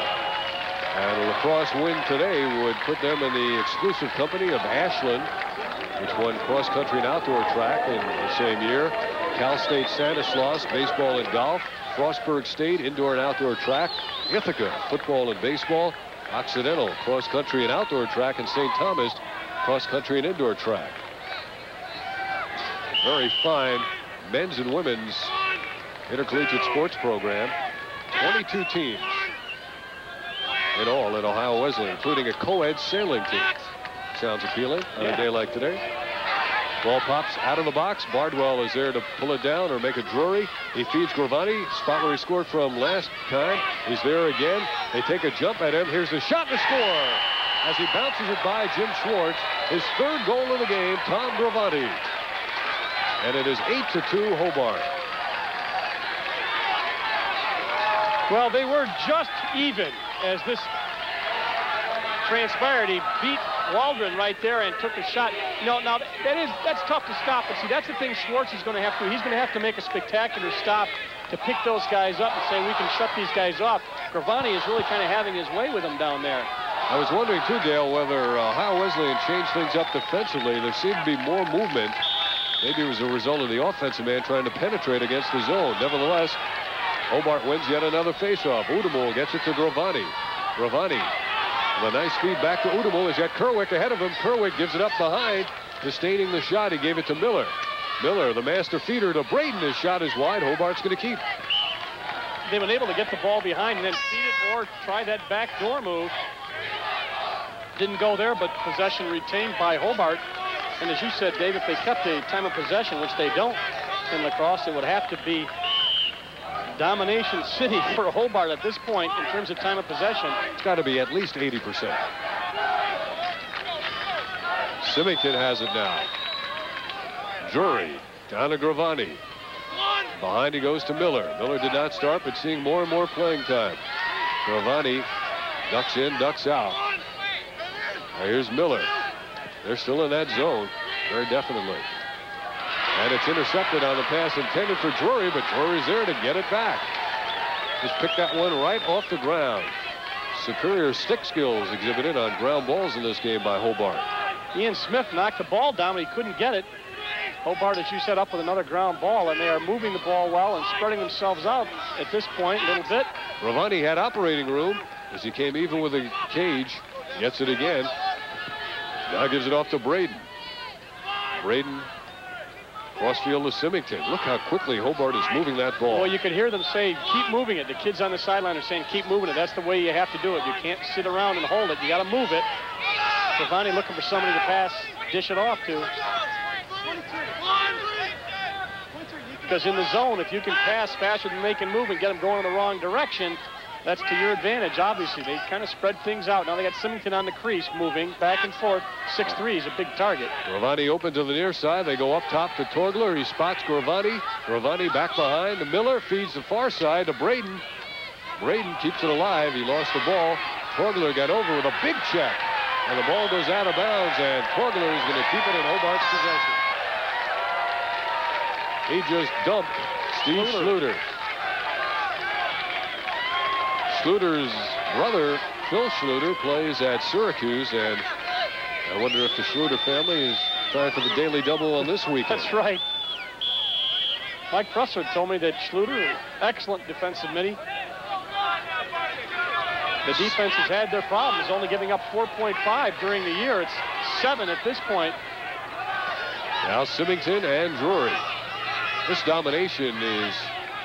And a lacrosse win today would put them in the exclusive company of Ashland, which won cross country and outdoor track in the same year. Cal State Stanislaus, baseball and golf. Frostburg State, indoor and outdoor track. Ithaca, football and baseball. Occidental, cross country and outdoor track. And St. Thomas, cross country and indoor track. Very fine men's and women's intercollegiate sports program. 22 teams in all at Ohio Wesleyan, including a co-ed sailing team. Sounds appealing on a day like today. Ball pops out of the box. Bardwell is there to pull it down or make a Drury. He feeds Gravani. Spot where he scored from last time. He's there again. They take a jump at him. Here's the shot to score. As he bounces it by Jim Schwartz. His third goal of the game, Tom Gravani. And it is 8 to 2 Hobart. Well, they were just even as this transpired. He beat Waldron right there and took a shot. You know, now that is that's tough to stop. But see, that's the thing Schwartz is going to have to. He's going to have to make a spectacular stop to pick those guys up and say we can shut these guys off. Gravani is really kind of having his way with them down there. I was wondering too, Dale, whether uh, Ohio Wesleyan changed things up defensively. There seemed to be more movement. Maybe it was a result of the offensive man trying to penetrate against the zone. Nevertheless, Hobart wins yet another faceoff. Udamul gets it to Gravani. Gravani a nice feed back to Udamul. He's got Kerwick ahead of him. Kerwick gives it up behind, disdaining the shot. He gave it to Miller. Miller, the master feeder to Braden. His shot is wide. Hobart's going to keep. They've been able to get the ball behind and then feed it or try that back door move. Didn't go there, but possession retained by Hobart. And as you said, Dave, if they kept a time of possession, which they don't in lacrosse, it would have to be domination city for Hobart at this point in terms of time of possession. It's got to be at least 80%. Simington has it now. Drury down to Gravani. Behind he goes to Miller. Miller did not start, but seeing more and more playing time. Gravani ducks in, ducks out. Now here's Miller. They're still in that zone, very definitely. And it's intercepted on the pass intended for Drury, but Drury's there to get it back. Just picked that one right off the ground. Superior stick skills exhibited on ground balls in this game by Hobart. Ian Smith knocked the ball down, but he couldn't get it. Hobart, as you set up with another ground ball, and they are moving the ball well and spreading themselves out at this point a little bit. Gravani had operating room as he came even with the cage. Gets it again. Now gives it off to Braden. Braden crossfield to Symington. Look how quickly Hobart is moving that ball. Well, you could hear them say, keep moving it. The kids on the sideline are saying, keep moving it. That's the way you have to do it. You can't sit around and hold it. You got to move it. Gravani looking for somebody to pass, dish it off to. Because in the zone, if you can pass faster than they can move and get them going in the wrong direction, that's to your advantage, obviously. They kind of spread things out. Now they got Symington on the crease, moving back and forth. 6'3 is a big target. Gravani open to the near side. They go up top to Torgler. He spots Gravani. Gravani back behind. The Miller feeds the far side to Braden. Braden keeps it alive. He lost the ball. Torgler got over with a big check. And the ball goes out of bounds, and Torgler is going to keep it in Hobart's possession. He just dumped Steve Schluter. Schluter's brother, Phil Schluter, plays at Syracuse, and I wonder if the Schluter family is trying for the daily double on this weekend. That's right. Mike Pressler told me that Schluter, excellent defensive midi. The defense has had their problems, only giving up 4.5 during the year. It's seven at this point. Now Symington and Drury. This domination is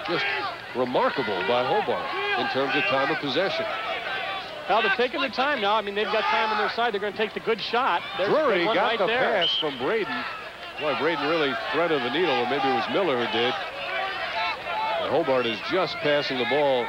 just remarkable by Hobart in terms of time of possession. Now they're taking their time now. I mean, they've got time on their side. They're going to take the good shot. There's Drury got right the there. pass from Braden. Boy, Braden really threaded the needle, or maybe it was Miller who did. And Hobart is just passing the ball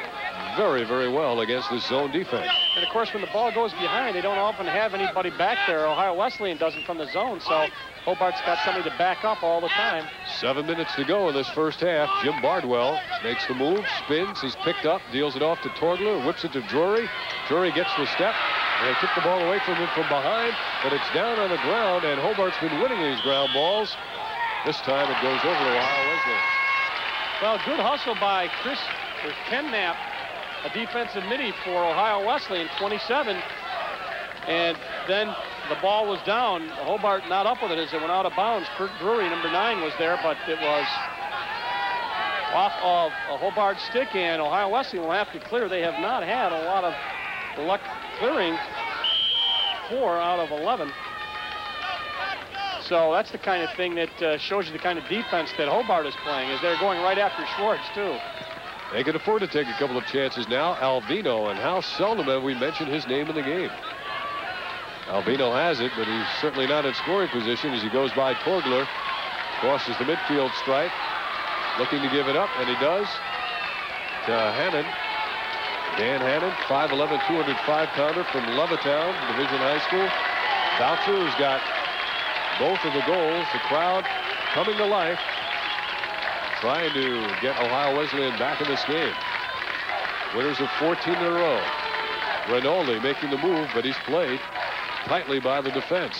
very, very well against this zone defense. And of course, when the ball goes behind, they don't often have anybody back there. Ohio Wesleyan doesn't from the zone, so Hobart's got somebody to back up all the time. Seven minutes to go in this first half. Jim Bardwell makes the move, spins, he's picked up, deals it off to Torgler, whips it to Drury. Drury gets the step. They took the ball away from him from behind, but it's down on the ground, and Hobart's been winning these ground balls. This time it goes over to Ohio Wesley. Well, good hustle by Chris or Ken Knapp, a defensive midi for Ohio Wesley in 27. And then the ball was down. Hobart not up with it as it went out of bounds. Kurt Drury, number nine, was there, but it was off of a Hobart stick, and Ohio Wesleyan will have to clear. They have not had a lot of luck clearing. Four out of 11. So that's the kind of thing that uh, shows you the kind of defense that Hobart is playing, is they're going right after Schwartz, too. They can afford to take a couple of chances now. Alvino, and how seldom have we mentioned his name in the game? Alvino has it, but he's certainly not in scoring position as he goes by Torgler. Crosses the midfield stripe, looking to give it up, and he does. To Hannon. Dan Hannon, 5'11", 205 pounder from Levittown Division High School. Boucher has got both of the goals. The crowd coming to life, trying to get Ohio Wesleyan back in this game. Winners of 14 in a row. Rinaldi making the move, but he's played tightly by the defense.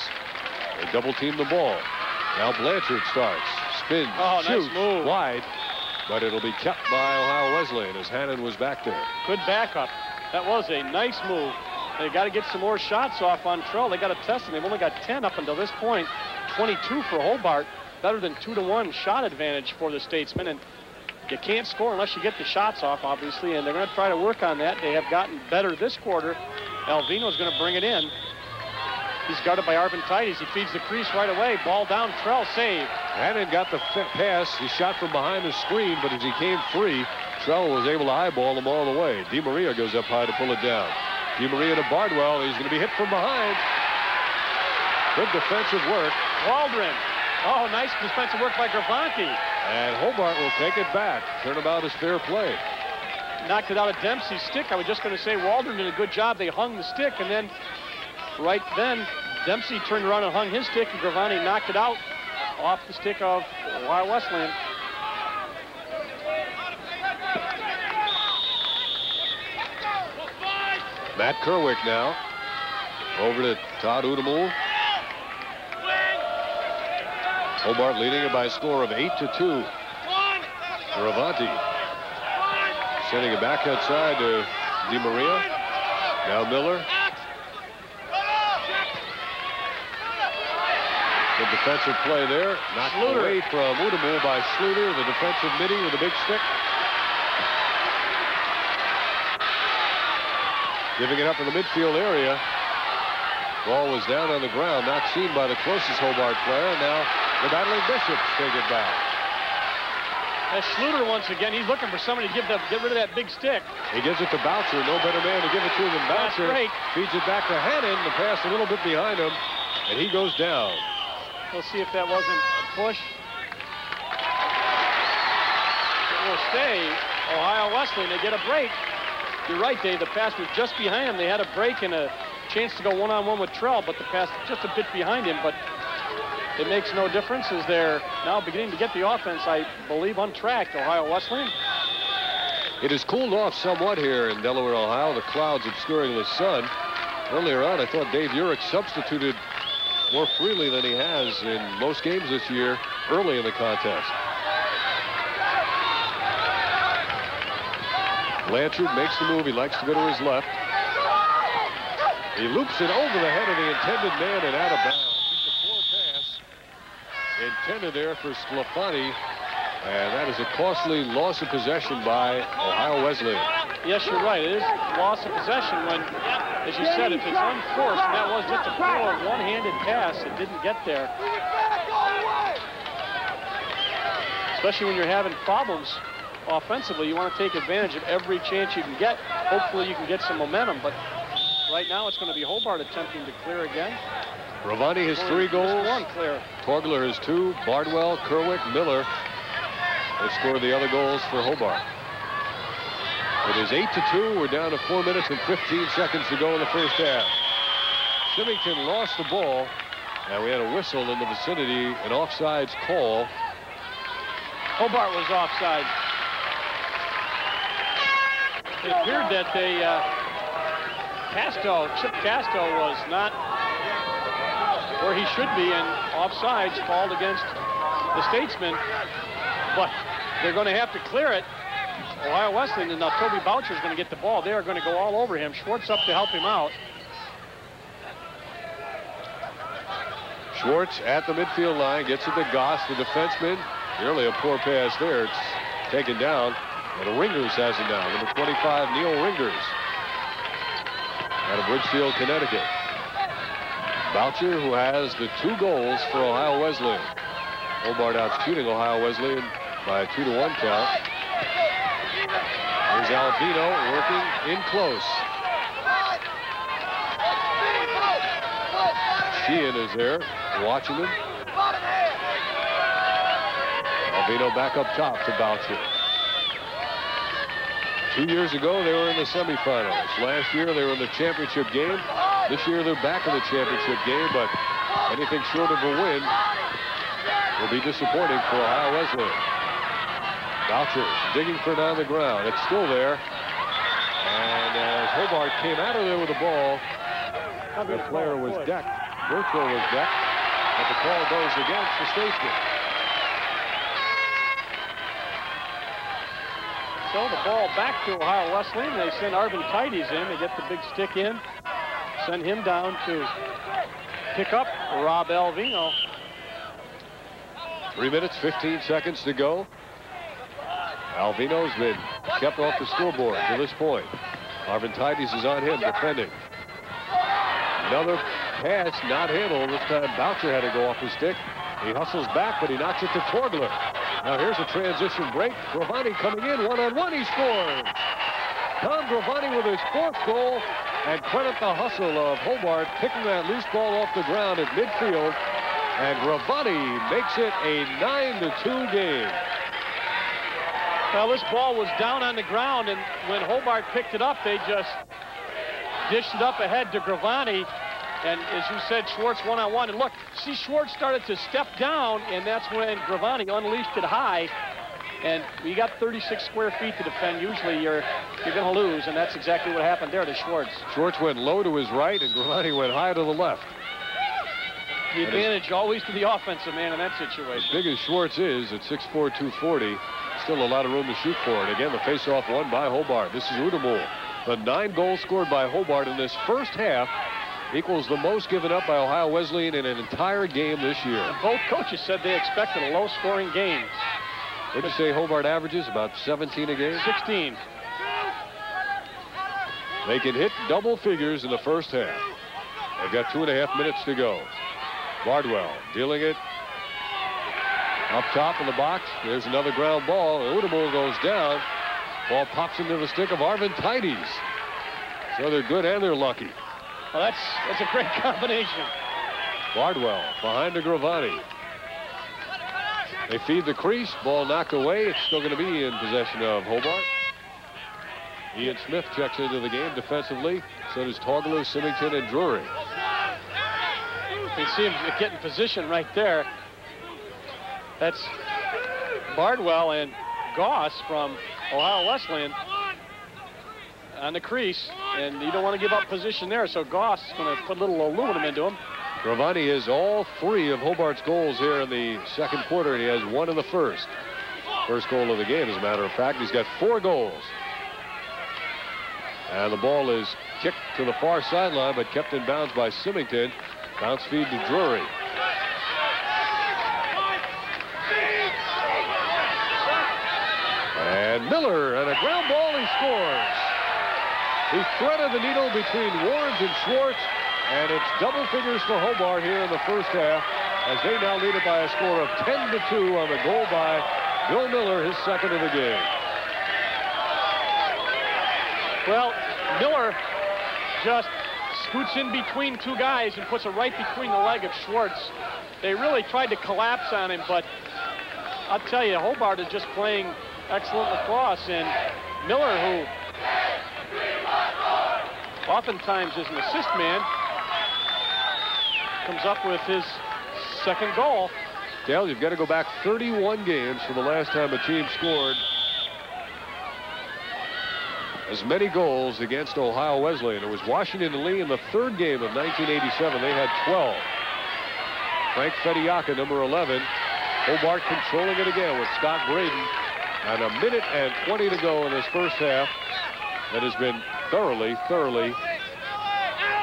They double team the ball. Now Blanchard starts, spins, Oh, nice shoots move. wide, but it'll be kept by Ohio Wesleyan as Hannon was back there. Good backup. That was a nice move. They got to get some more shots off on Trell. They got to test them. They've only got 10 up until this point. 22 for Hobart. Better than 2 to 1 shot advantage for the Statesmen. And you can't score unless you get the shots off, obviously. And they're going to try to work on that. They have gotten better this quarter. Alvino's going to bring it in. He's guarded by Arvin Tides. He feeds the crease right away. Ball down. Trell save. Hannon got the pass. He shot from behind the screen, but as he came free, Trell was able to eyeball him all the way. Di Maria goes up high to pull it down. Di Maria to Bardwell. He's going to be hit from behind. Good defensive work. Waldron. Oh, nice defensive work by Gravani. And Hobart will take it back. Turnabout is fair play. knocked it out of Dempsey's stick. I was just going to say Waldron did a good job. They hung the stick, and then right then Dempsey turned around and hung his stick, and Gravani knocked it out off the stick of Ohio Wesleyan. Matt Kerwick now. Over to Todd Udemul. Hobart leading it by a score of 8 to 2. Gravani sending it back outside to Di Maria. Now Miller. Good defensive play there. Knocked Schluter. away from Udemul by Schluter, the defensive midi with a big stick. Giving it up in the midfield area. Ball was down on the ground, not seen by the closest Hobart player. And now the battling Bishops take it back. As Schluter once again, he's looking for somebody to give the, get rid of that big stick. He gives it to Boucher. No better man to give it to than Boucher. great. Feeds it back to Hannon. The pass a little bit behind him, and he goes down. We'll see if that wasn't a push. It will stay. Ohio Wesleyan, they get a break. You're right, Dave. The pass was just behind him. They had a break and a chance to go one-on-one with Trell, but the pass just a bit behind him. But it makes no difference as they're now beginning to get the offense, I believe, on track. Ohio Wesleyan. It has cooled off somewhat here in Delaware, Ohio. The clouds obscuring the sun. Earlier on, I thought Dave Urick substituted more freely than he has in most games this year early in the contest. Blanchard makes the move. He likes to go to his left. He loops it over the head of the intended man and out of bounds. Intended there for Sclafani. And that is a costly loss of possession by Ohio Wesleyan. Yes, you're right. It is loss of possession when, as you said, if it's unforced, and that was just a poor one-handed pass, it didn't get there. Especially when you're having problems offensively, you want to take advantage of every chance you can get. Hopefully you can get some momentum, but right now it's going to be Hobart attempting to clear again. Gravani has three goals. One clear. Torgler has two. Bardwell, Kerwick, Miller have scored the other goals for Hobart. It is 8 to 2. We're down to 4 minutes and 15 seconds to go in the first half. Symington lost the ball. And we had a whistle in the vicinity, an offsides call. Hobart was offside. It appeared that they, uh, Casto, Chip Casto was not where he should be, and offsides called against the Statesmen. But they're going to have to clear it. Ohio Wesleyan and now uh, Toby Boucher is going to get the ball. They are going to go all over him. Schwartz up to help him out. Schwartz at the midfield line, gets it to Goss, the defenseman. Nearly a poor pass there. It's taken down, and Ringers has it down. Number 25, Neil Ringers. Out of Bridgefield, Connecticut. Boucher, who has the two goals for Ohio Wesleyan. Hobart out shooting Ohio Wesleyan by a two to one count. Here's Alvino working in close. Sheehan is there watching him. Alvino back up top to Boucher. Two years ago, they were in the semifinals. Last year, they were in the championship game. This year, they're back in the championship game, but anything short of a win will be disappointing for Ohio Wesleyan. Boucher digging for it on the ground. It's still there. And as Hobart came out of there with the ball, the player was decked. Virtual was decked, but the call goes against the Statesmen. So the ball back to Ohio Wesleyan. They send Arvin Tides in. They get the big stick in. Send him down to pick up Rob Alvino. Three minutes, 15 seconds to go. Alvino's been kept off the scoreboard to this point. Arvin Tides is on him defending. Another pass not handled. This time Boucher had to go off his stick. He hustles back, but he knocks it to Torgler. Now here's a transition break. Gravani coming in one-on-one. He scores. Tom Gravani with his fourth goal. And credit the hustle of Hobart picking that loose ball off the ground at midfield. And Gravani makes it a 9-2 game. Well, this ball was down on the ground, and when Hobart picked it up, they just dished it up ahead to Gravani. And as you said, Schwartz one-on-one. And look, see, Schwartz started to step down, and that's when Gravani unleashed it high. And you got 36 square feet to defend. Usually you're you're going to lose, and that's exactly what happened there to Schwartz. Schwartz went low to his right, and Gravani went high to the left. The advantage always to the offensive man in that situation. As big as Schwartz is at 6'4", 240, still a lot of room to shoot for. And again, the faceoff won by Hobart. This is Udamul. The nine goals scored by Hobart in this first half equals the most given up by Ohio Wesleyan in an entire game this year. Both coaches said they expected a low-scoring game. Would you say Hobart averages about 17 a game? 16. They can hit double figures in the first half. They've got two and a half minutes to go. Bardwell dealing it Up top of the box, there's another ground ball. Udamul goes down. Ball pops into the stick of Arvin Tides. So they're good and they're lucky. Well, that's, that's a great combination. Bardwell behind to Gravani. They feed the crease. Ball knocked away. It's still going to be in possession of Hobart. Ian Smith checks into the game defensively. So does Torgler, Symington, and Drury. You see him get in position right there. That's Bardwell and Goss from Ohio Wesleyan on the crease, and you don't want to give up position there, so Goss is going to put a little aluminum into him. Gravani is all three of Hobart's goals here in the second quarter, and he has one in the first. First goal of the game, as a matter of fact. He's got four goals. And the ball is kicked to the far sideline, but kept in bounds by Symington. Bounce feed to Drury. And Miller, and a ground ball, he scores. He threaded the needle between Warnes and Schwartz, and it's double figures for Hobart here in the first half, as they now lead it by a score of 10 to 2 on the goal by Bill Miller, his second of the game. Well, Miller just scoots in between two guys and puts it right between the leg of Schwartz. They really tried to collapse on him, but I'll tell you, Hobart is just playing excellent lacrosse, and Miller, who oftentimes is an assist man, comes up with his second goal. Dale, you've got to go back 31 games for the last time a team scored as many goals against Ohio Wesleyan. It was Washington and Lee in the third game of 1987. They had 12. Frank Fediaka, number 11. Hobart controlling it again with Scott Braden. And a minute and 20 to go in this first half. That has been thoroughly, thoroughly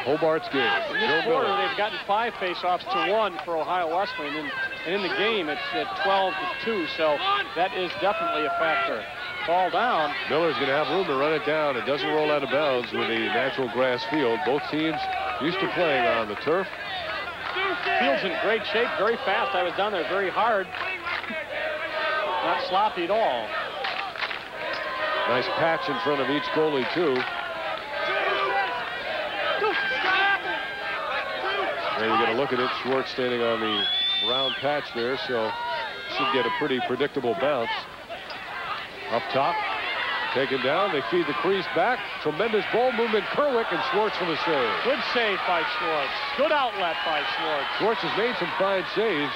Hobart's game. In this quarter, they've gotten five faceoffs to one for Ohio Wesleyan, and, and in the game, it's at 12 to 2, so that is definitely a factor. Ball down. Miller's going to have room to run it down. It doesn't roll out of bounds with the natural grass field. Both teams used to playing on the turf. Field's in great shape, very fast. I was down there very hard. Not sloppy at all. Nice patch in front of each goalie, too. There you get a look at it. Schwartz standing on the brown patch there, so should get a pretty predictable bounce. Up top, taken down. They feed the crease back. Tremendous ball movement. Kerwick and Schwartz for the save. Good save by Schwartz. Good outlet by Schwartz. Schwartz has made some fine saves.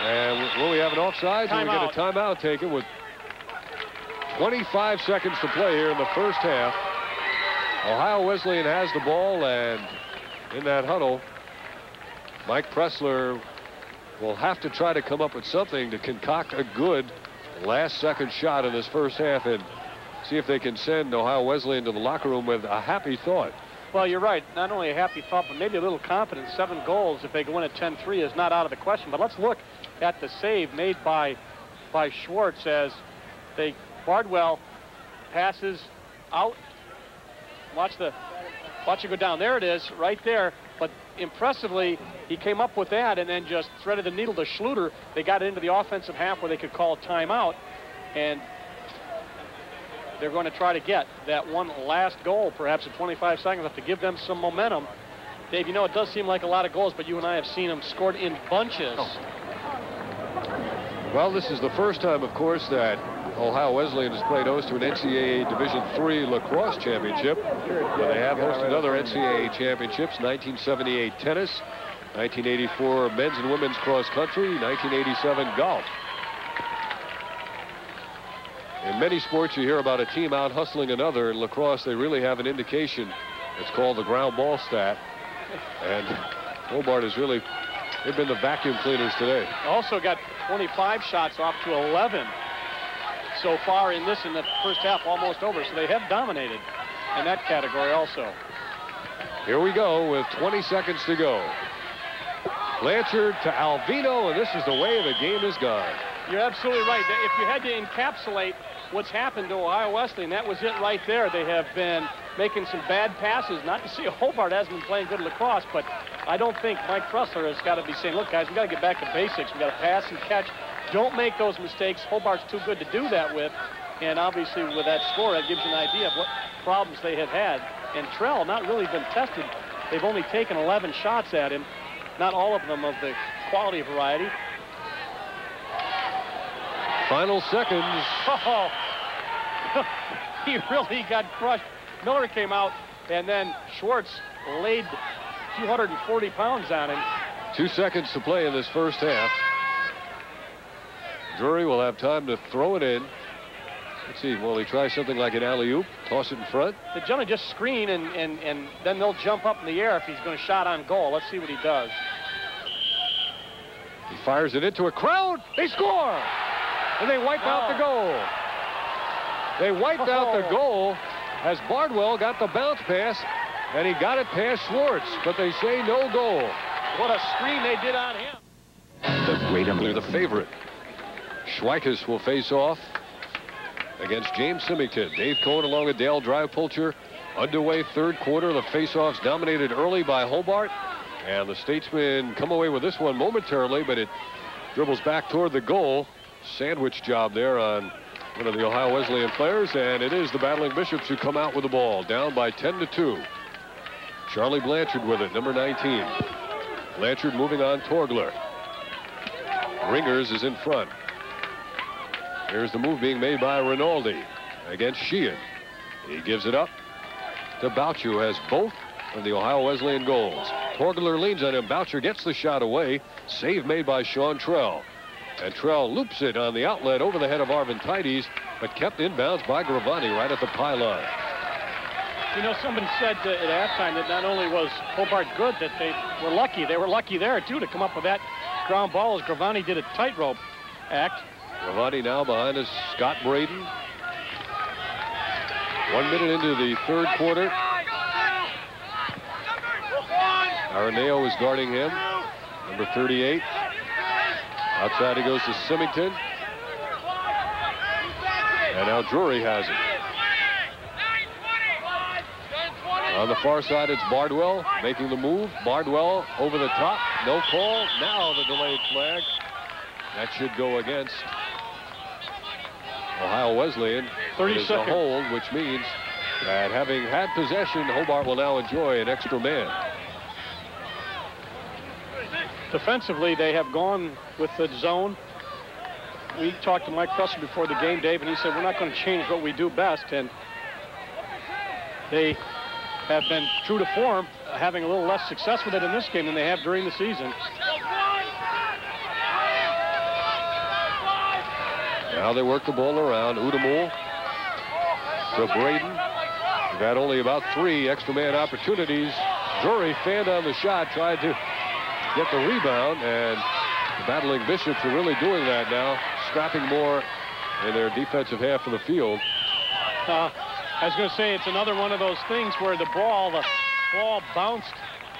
And will we have an offside? Time we get a timeout taken with 25 seconds to play here in the first half. Ohio Wesleyan has the ball, and in that huddle, Mike Pressler will have to try to come up with something to concoct a good last second shot in this first half and see if they can send Ohio Wesleyan to the locker room with a happy thought. Well, you're right. Not only a happy thought, but maybe a little confidence. Seven goals, if they go in at 10-3, is not out of the question. But let's look at the save made by by Schwartz as they Bardwell passes out. Watch the watch it go down. There it is, right there. But impressively, he came up with that and then just threaded the needle to Schluter. They got it into the offensive half where they could call a timeout. And they're going to try to get that one last goal, perhaps in 25 seconds, to give them some momentum. Dave, you know, it does seem like a lot of goals, but you and I have seen them scored in bunches. Oh. Well, this is the first time, of course, that Ohio Wesleyan has played host to an NCAA Division III lacrosse championship. But they have hosted other NCAA championships, 1978 tennis, 1984 men's and women's cross country, 1987 golf. In many sports, you hear about a team out hustling another. In lacrosse, they really have an indication. It's called the ground ball stat. And Hobart has really, they've been the vacuum cleaners today. Also got 25 shots off to 11 so far in this in the first half almost over. So they have dominated in that category also. Here we go with 20 seconds to go. Blanchard to Alvino, and this is the way the game is gone. You're absolutely right. If you had to encapsulate what's happened to Ohio Wesleyan, that was it right there. They have been making some bad passes. Not to see Hobart hasn't been playing good lacrosse, but I don't think Mike Pressler has got to be saying, look, guys, we got to get back to basics. We got to pass and catch. Don't make those mistakes. Hobart's too good to do that with. And obviously with that score, that gives you an idea of what problems they have had. And Trell not really been tested. They've only taken 11 shots at him, not all of them of the quality variety. Final seconds. Oh, he really got crushed. Miller came out, and then Schwartz laid 240 pounds on him. Two seconds to play in this first half. Drury will have time to throw it in. Let's see, will he try something like an alley-oop, toss it in front? The gentleman just screen, and, and, and then they'll jump up in the air if he's going to shot on goal. Let's see what he does. He fires it into a crowd. They score! And they wipe out the oh. goal. They wiped out the oh. goal as Bardwell got the bounce pass, and he got it past Schwartz, but they say no goal. What a screen they did on him. The great They're the favorite. Schweikes will face off against James Symington. Dave Cohen along with Dale Drivepulcher. Underway third quarter. The faceoffs dominated early by Hobart. And the Statesmen come away with this one momentarily, but it dribbles back toward the goal. Sandwich job there on one of the Ohio Wesleyan players, and it is the Battling Bishops who come out with the ball, down by 10 to 2. Charlie Blanchard with it, number 19. Blanchard moving on Torgler. Ringers is in front. Here's the move being made by Rinaldi against Sheehan. He gives it up to Boucher, who has both of the Ohio Wesleyan goals. Torgler leans on him. Boucher gets the shot away. Save made by Sean Trell. And Trell loops it on the outlet over the head of Arvin Tides, but kept inbounds by Gravani right at the pylon. You know, somebody said uh, at halftime that not only was Hobart good, that they were lucky. They were lucky there, too, to come up with that ground ball as Gravani did a tightrope act. Gravani now behind us, Scott Braden. One minute into the third quarter. Araneo is guarding him, number 38. Outside he goes to Symington. And now Drury has it. On the far side, it's Bardwell making the move. Bardwell over the top. No call. Now the delayed flag. That should go against Ohio Wesleyan. 30 It is a hold, which means that having had possession, Hobart will now enjoy an extra man. Defensively, they have gone with the zone. We talked to Mike Pressler before the game, Dave, and he said, we're not going to change what we do best. And they have been true to form, having a little less success with it in this game than they have during the season. Now they work the ball around. Udamul to Braden. We've had only about three extra man opportunities. Drury fanned on the shot, tried to get the rebound, and the battling Bishops are really doing that now, scrapping more in their defensive half of the field. Uh, I was going to say it's another one of those things where the ball, the ball bounced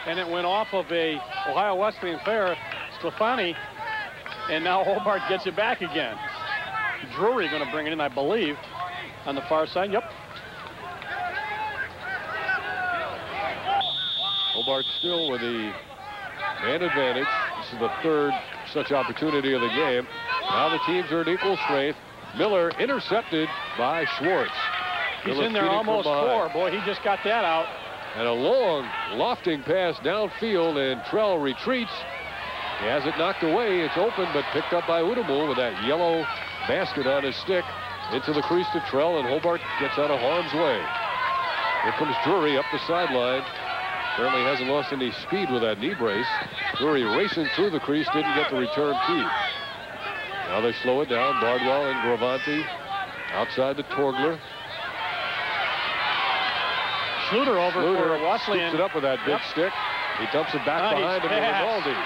and it went off of a Ohio Wesleyan player, Sclafani, and now Hobart gets it back again. Drury going to bring it in, I believe, on the far side. Yep. Hobart still with the man advantage. This is the third such opportunity of the game. Now the teams are at equal strength. Miller intercepted by Schwartz. He's Miller in there almost four. Boy, he just got that out. And a long, lofting pass downfield, and Trell retreats. He has it knocked away. It's open, but picked up by Udamul with that yellow basket on his stick into the crease to Trell, and Hobart gets out of harm's way. Here comes Drury up the sideline. Apparently hasn't lost any speed with that knee brace. Drury racing through the crease, didn't get the return key. Now they slow it down. Bardwell and Gravani outside the Torgler. Schluter over Schluter for Wesleyan. scoops it up with that big Yep. stick. He dumps it back Nice behind him to. Rinaldi.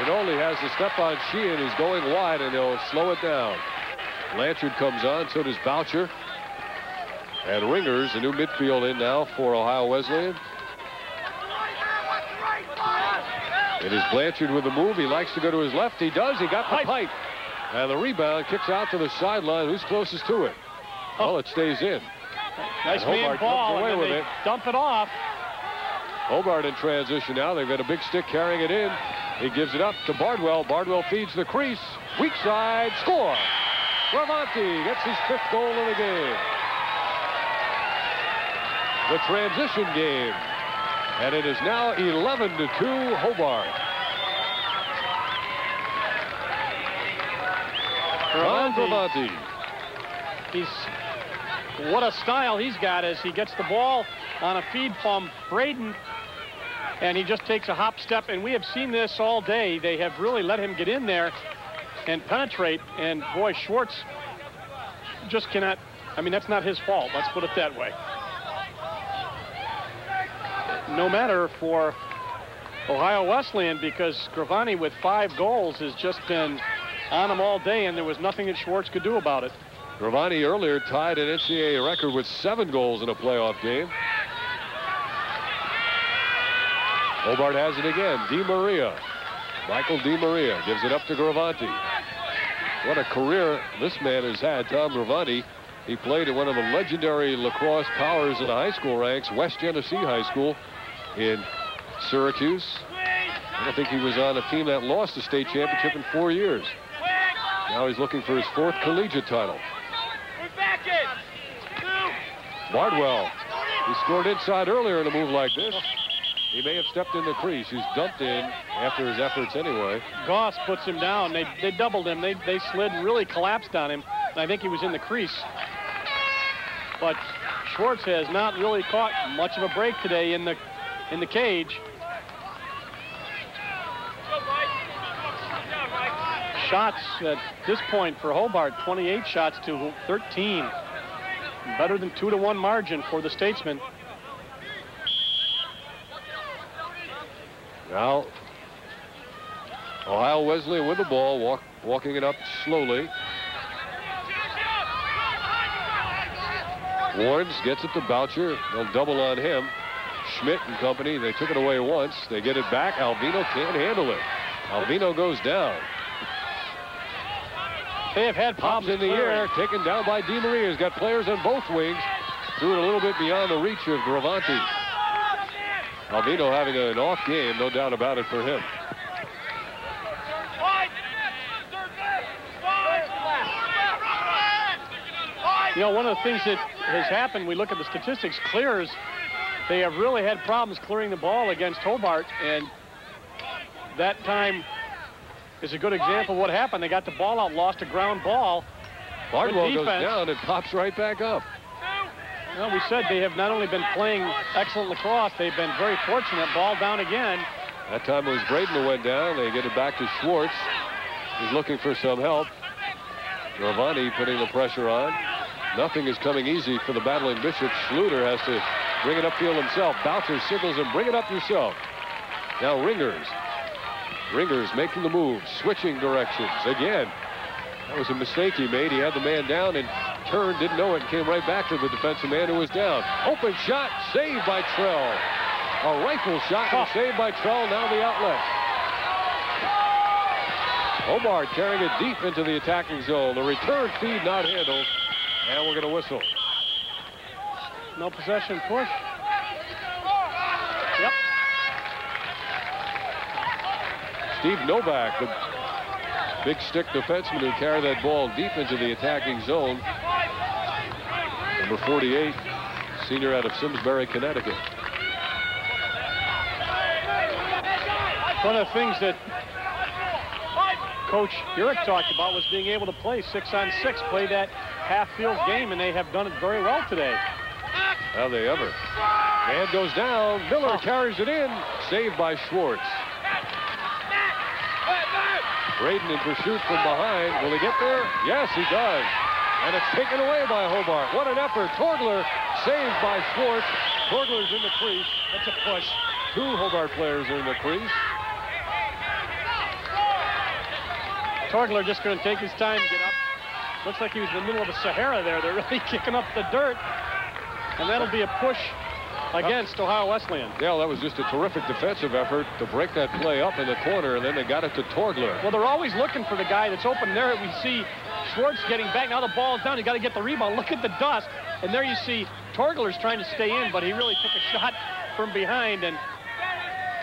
Rinaldi has the step on Sheehan. He's going wide, and he'll slow it down. Blanchard comes on, so does Boucher. And Ringers, a new midfield in now for Ohio Wesleyan. It is Blanchard with the move. He likes to go to his left. He does. He got the pipe. And the rebound kicks out to the sideline. Who's closest to it? Oh. Well, it stays in. Nice man Hobart ball, away and with it. dump it off. Hobart in transition now. They've got a big stick carrying it in. He gives it up to Bardwell. Bardwell feeds the crease. Weak side. Score. Gravani gets his fifth goal of the game. The transition game. And it is now 11 to 2 Hobart. Ron. He's what a style he's got as he gets the ball on a feed from Braden and he just takes a hop step and we have seen this all day. They have really let him get in there and penetrate and boy Schwartz just cannot I mean that's not his fault. Let's put it that way no matter for Ohio Wesleyan because Gravani with five goals has just been on him all day and there was nothing that Schwartz could do about it Gravani earlier tied an NCAA record with seven goals in a playoff game. Hobart has it again. Di Maria. Michael Di Maria gives it up to Gravani. What a career this man has had, Tom Gravani. He played at one of the legendary lacrosse powers in the high school ranks, West Genesee High School in Syracuse. I don't think he was on a team that lost the state championship in four years. Now he's looking for his fourth collegiate title. Bardwell. He scored inside earlier in a move like this. He may have stepped in the crease. He's dumped in after his efforts anyway. Goss puts him down. They, they doubled him. They, they slid and really collapsed on him. I think he was in the crease. But Schwartz has not really caught much of a break today in the in the cage. Shots at this point for Hobart, 28 shots to 13. Better than two to one margin for the Statesmen. Now, Ohio Wesley with the ball, walk, walking it up slowly. Warnes gets it to Boucher. They'll double on him. Schmidt and company, they took it away once. They get it back. Alvino can't handle it. Alvino goes down. They have had Pops in the air, taken down by Di Maria. He's got players on both wings. Threw it a little bit beyond the reach of Gravani. Alvino having an off game, no doubt about it for him. You know, one of the things that has happened, we look at the statistics, clears, they have really had problems clearing the ball against Hobart, and that time is a good example of what happened. They got the ball out, lost a ground ball. Bardwell goes down and pops right back up. Well, we said they have not only been playing excellent lacrosse, they've been very fortunate. Ball down again. That time it was Braden who went down. They get it back to Schwartz. He's looking for some help. Gravani putting the pressure on. Nothing is coming easy for the battling Bishop. Schluter has to bring it upfield himself. Boucher signals him, bring it up yourself. Now Ringers. Ringers making the move, switching directions again. That was a mistake he made. He had the man down and turned, didn't know it, and came right back to the defensive man who was down. Open shot, saved by Trell. A rifle shot saved by Trell, now the outlet. Hobart carrying it deep into the attacking zone. The return feed not handled, and we're going to whistle. No possession push. Yep. Steve Novak, the big stick defenseman who carried that ball deep into the attacking zone. Number 48, senior out of Simsbury, Connecticut. One of the things that Coach Urick talked about was being able to play six on six, play that half field game, and they have done it very well today. How they ever. Man goes down. Miller oh. carries it in. Saved by Schwartz. Braden in pursuit from behind. Will he get there? Yes, he does. And it's taken away by Hobart. What an effort. Torgler saved by Schwartz. Torgler's in the crease. That's a push. Two Hobart players are in the crease. Torgler just going to take his time to get up. Looks like he was in the middle of a Sahara there. They're really kicking up the dirt. And that'll be a push against Ohio Wesleyan. Dale, that was just a terrific defensive effort to break that play up in the corner, and then they got it to Torgler. Well, they're always looking for the guy that's open. There we see Schwartz getting back. Now the ball's down. You got to get the rebound. Look at the dust. And there you see Torgler's trying to stay in, but he really took a shot from behind. And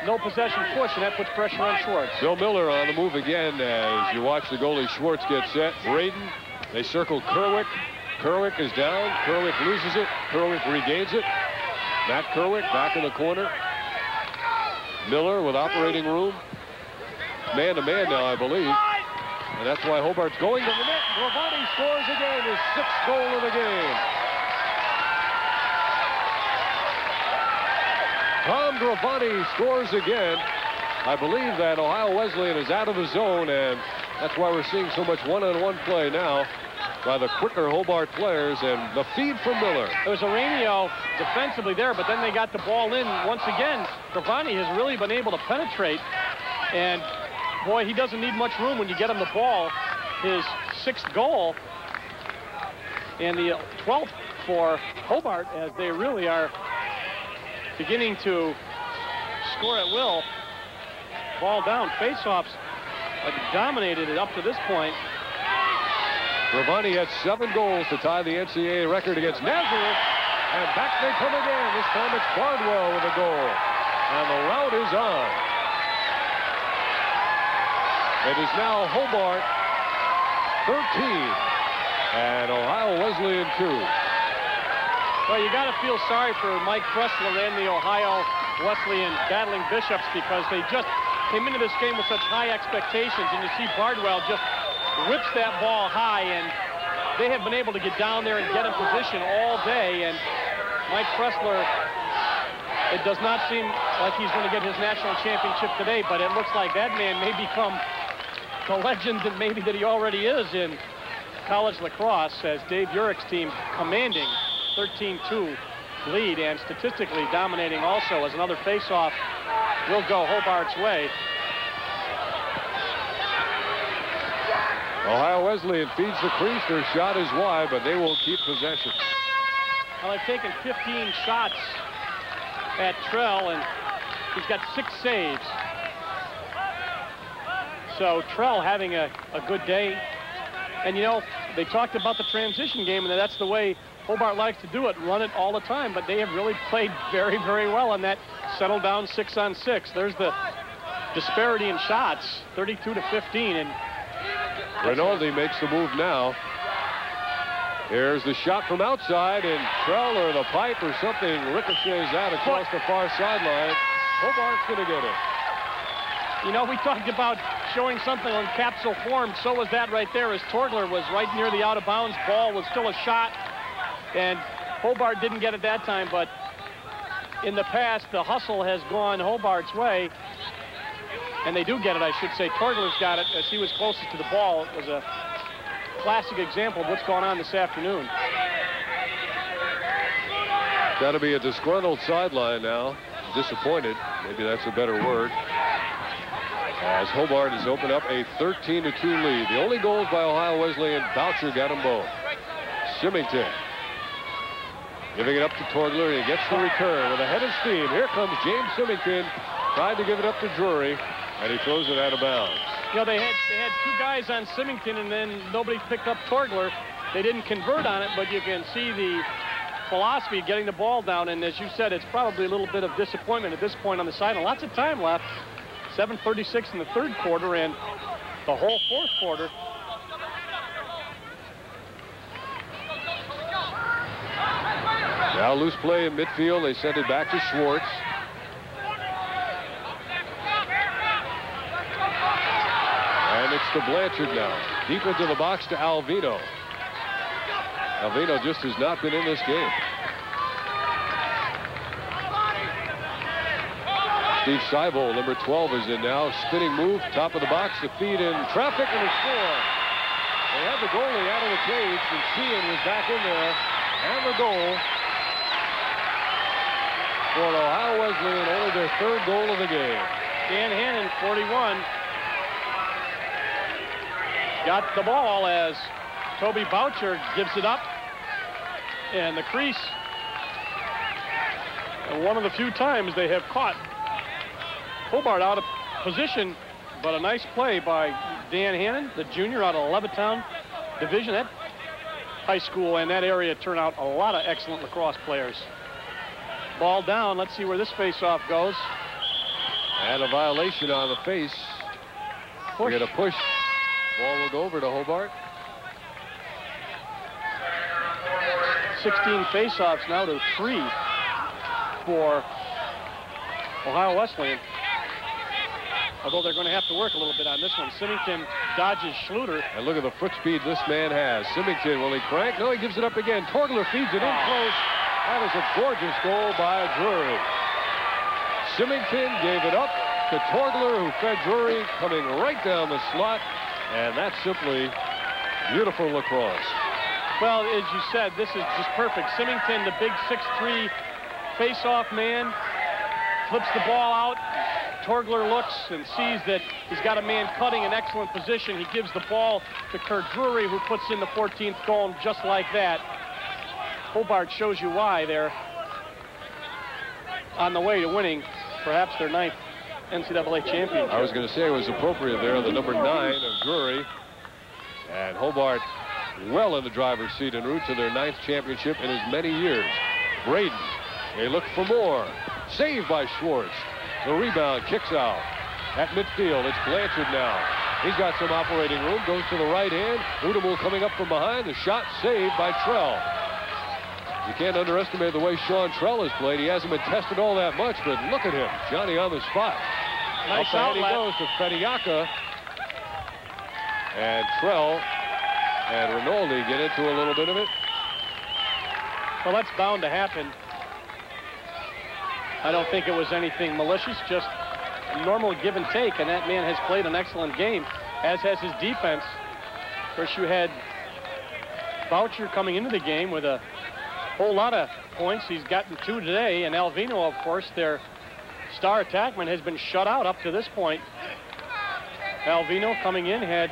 no possession push, and that puts pressure on Schwartz. Bill Miller on the move again as you watch the goalie Schwartz get set. Braden, they circle Kerwick. Kerwick is down. Kerwick loses it. Kerwick regains it. Matt Kerwick back in the corner. Miller with operating room. Man to man now, I believe. And that's why Hobart's going to the net. Gravani scores again, his sixth goal of the game. Tom Gravani scores again. I believe that Ohio Wesleyan is out of the zone, and that's why we're seeing so much one-on-one play now by the quicker Hobart players, and the feed from Miller. It was Arenio defensively there, but then they got the ball in once again. Gravani has really been able to penetrate, and boy, he doesn't need much room when you get him the ball. His sixth goal and the 12th for Hobart as they really are beginning to score at will. Ball down, faceoffs dominated it up to this point. Gravani had seven goals to tie the NCAA record against Nazareth. And back they come again. This time it's Bardwell with a goal. And the rout is on. It is now Hobart 13 and Ohio Wesleyan 2. Well, you got to feel sorry for Mike Pressler and the Ohio Wesleyan battling Bishops because they just came into this game with such high expectations. And you see Bardwell just whips that ball high, and they have been able to get down there and get in position all day. And Mike Pressler, it does not seem like he's going to get his national championship today, but it looks like that man may become the legend that maybe that he already is in college lacrosse as Dave Urick's team commanding 13-2 lead and statistically dominating also as another faceoff will go Hobart's way. Ohio Wesleyan feeds the crease. Their shot is wide, but they will keep possession. Well, they've taken 15 shots at Trell, and he's got six saves. So Trell having a, a good day. And, you know, they talked about the transition game, and that's the way Hobart likes to do it, run it all the time. But they have really played very, very well on that settle down six on six. There's the disparity in shots, 32 to 15. And Rinaldi makes the move now. Here's the shot from outside, and Trell or the pipe or something ricochets out across the far sideline. Hobart's going to get it. You know, we talked about showing something on capsule form. So was that right there as Torgler was right near the out-of-bounds ball, was still a shot. And Hobart didn't get it that time, but in the past, the hustle has gone Hobart's way. And they do get it, I should say. Torgler's got it as he was closest to the ball. It was a classic example of what's going on this afternoon. Got to be a disgruntled sideline now. Disappointed. Maybe that's a better word. As Hobart has opened up a 13-2 lead. The only goals by Ohio Wesleyan, Boucher got them both. Symington giving it up to Torgler, he gets the return with a head of steam. Here comes James Symington. Tried to give it up to Drury, and he throws it out of bounds. You know, they had, they had two guys on Symington, and then nobody picked up Torgler. They didn't convert on it, but you can see the philosophy of getting the ball down. And as you said, it's probably a little bit of disappointment at this point on the side. And lots of time left. 7.36 in the third quarter and the whole fourth quarter. Now loose play in midfield. They send it back to Schwartz. And it's to Blanchard now. Deep into the box to Alvino. Alvino just has not been in this game. Steve Seibel, number 12, is in now. Spinning move, top of the box, to feed in traffic and a score. They had the goalie out of the cage, and Sheehan was back in there. And the goal for Ohio Wesleyan, only their third goal of the game. Dan Hannon, 41, got the ball as Toby Boucher gives it up. And the crease, and one of the few times they have caught Hobart out of position, but a nice play by Dan Hannon, the junior out of Levittown Division. That high school and that area turn out a lot of excellent lacrosse players. Ball down. Let's see where this faceoff goes. And a violation on the face. We get a push. Ball will go over to Hobart. 16 faceoffs now to three for Ohio Wesleyan. Although they're going to have to work a little bit on this one. Symington dodges Schluter. And look at the foot speed this man has. Symington, will he crank? No, he gives it up again. Torgler feeds it in oh. close. That is a gorgeous goal by Drury. Symington gave it up to Torgler, who fed Drury, coming right down the slot. And that's simply beautiful lacrosse. Well, as you said, this is just perfect. Symington, the big 6'3 face-off man, flips the ball out. Torgler looks and sees that he's got a man cutting in excellent position. He gives the ball to Kurt Drury, who puts in the 14th goal just like that. Hobart shows you why they're on the way to winning perhaps their ninth NCAA championship. I was going to say it was appropriate there, the number nine of Drury. And Hobart well in the driver's seat en route to their ninth championship in as many years. Braden, they look for more. Saved by Schwartz. The rebound kicks out. At midfield, it's Blanchard now. He's got some operating room, goes to the right hand. Udamul coming up from behind. The shot saved by Trell. You can't underestimate the way Sean Trell has played. He hasn't been tested all that much, but look at him. Johnny on the spot. Nice ahead he goes to Fediaka. And Trell and Rinaldi get into a little bit of it. Well, that's bound to happen. I don't think it was anything malicious, just normal give and take, and that man has played an excellent game, as has his defense. Of course, you had Boucher coming into the game with a whole lot of points. He's gotten two today, and Alvino, of course, their star attackman, has been shut out up to this point. Alvino coming in had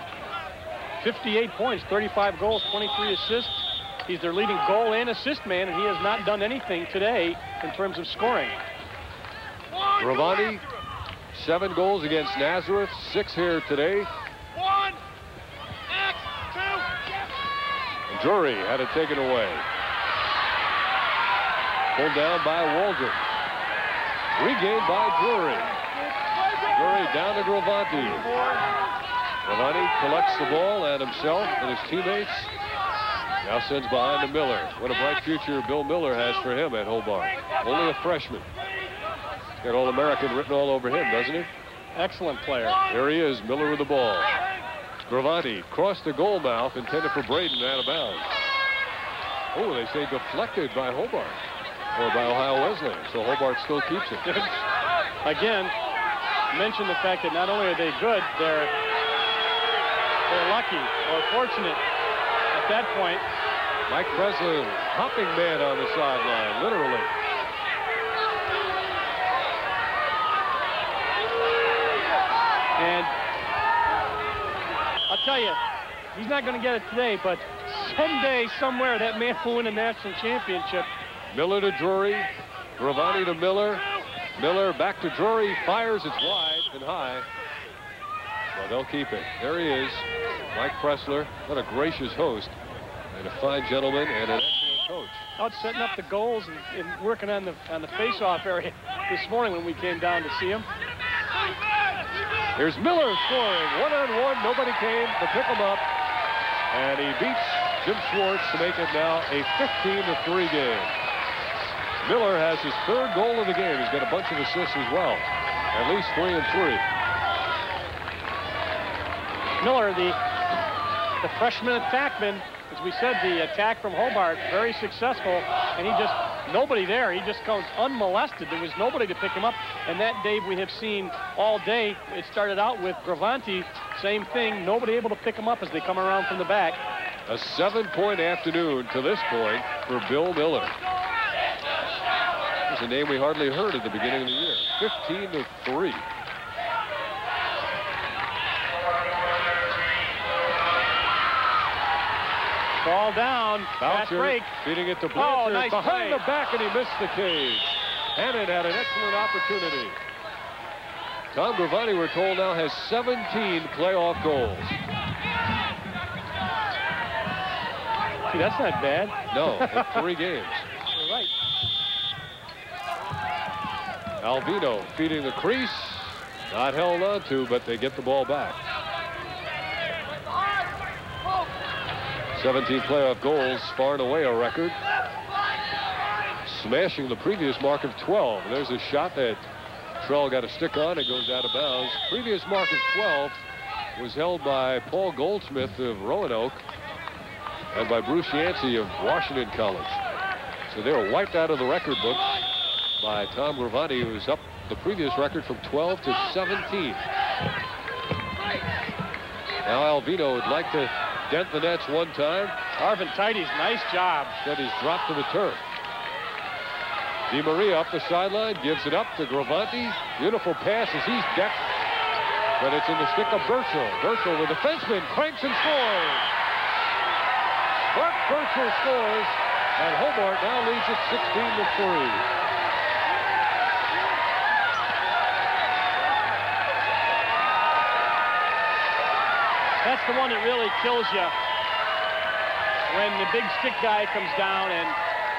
58 points, 35 goals, 23 assists. He's their leading goal and assist man, and he has not done anything today in terms of scoring. Gravani, seven goals against Nazareth, six here today. One, And Drury had to take it taken away. Pulled down by Waldron. Regained by Drury. Drury down to Gravani. Gravani collects the ball and himself and his teammates. Now sends behind to Miller. What a bright future Bill Miller has for him at Hobart. Only a freshman. Got All-American written all over him, doesn't he? Excellent player. There he is, Miller with the ball. Gravani crossed the goal mouth, intended for Braden out of bounds. Oh, they say deflected by Hobart, or by Ohio Wesleyan, so Hobart still keeps it. Again, mention the fact that not only are they good, they're they're lucky or fortunate at that point. Mike Pressler, hopping man on the sideline, literally. And I'll tell you, he's not going to get it today, but someday, somewhere, that man will win a national championship. Miller to Drury, Gravani to Miller. Miller back to Drury, fires, it's wide and high. Well, they'll keep it. There he is, Mike Pressler. What a gracious host, and a fine gentleman, and an excellent coach. Out setting up the goals and, and working on the on the face-off area this morning when we came down to see him. Here's Miller scoring. One-on-one, nobody came to pick him up. And he beats Jim Schwartz to make it now a 15-3 game. Miller has his third goal of the game. He's got a bunch of assists as well. At least three and three. Miller, the the freshman attackman, as we said, the attack from Hobart, very successful, and he just nobody there. He just goes unmolested. There was nobody to pick him up, and that Dave we have seen all day. It started out with Gravani, same thing. Nobody able to pick him up as they come around from the back. A seven-point afternoon to this point for Bill Miller. It's a name we hardly heard at the beginning of the year. 15 to 3. Ball down. Fast break. feeding it to Oh, Blanchard. nice Behind play. the back, and he missed the cage. Hannon had an excellent opportunity. Tom Gravani, we're told now, has 17 playoff goals. See, that's not bad. No, in three games. You're right. Alvino feeding the crease. Not held on to, but they get the ball back. 17 playoff goals, far and away a record. Smashing the previous mark of 12. There's a shot that Trell got a stick on. It goes out of bounds. Previous mark of 12 was held by Paul Goldsmith of Roanoke and by Bruce Yancey of Washington College. So they were wiped out of the record book by Tom Gravani, who's up the previous record from 12 to 17. Now Alvino would like to dent the nets one time. Arvin Tidy's nice job. Then he's dropped to the turf. Di Maria up the sideline, gives it up to Gravani. Beautiful pass as he's decked. But it's in the stick of Burchell. Burchell, the defenseman, cranks and scores. Mark Burchell scores, and Hobart now leads it 16 to 3. That's the one that really kills you when the big stick guy comes down and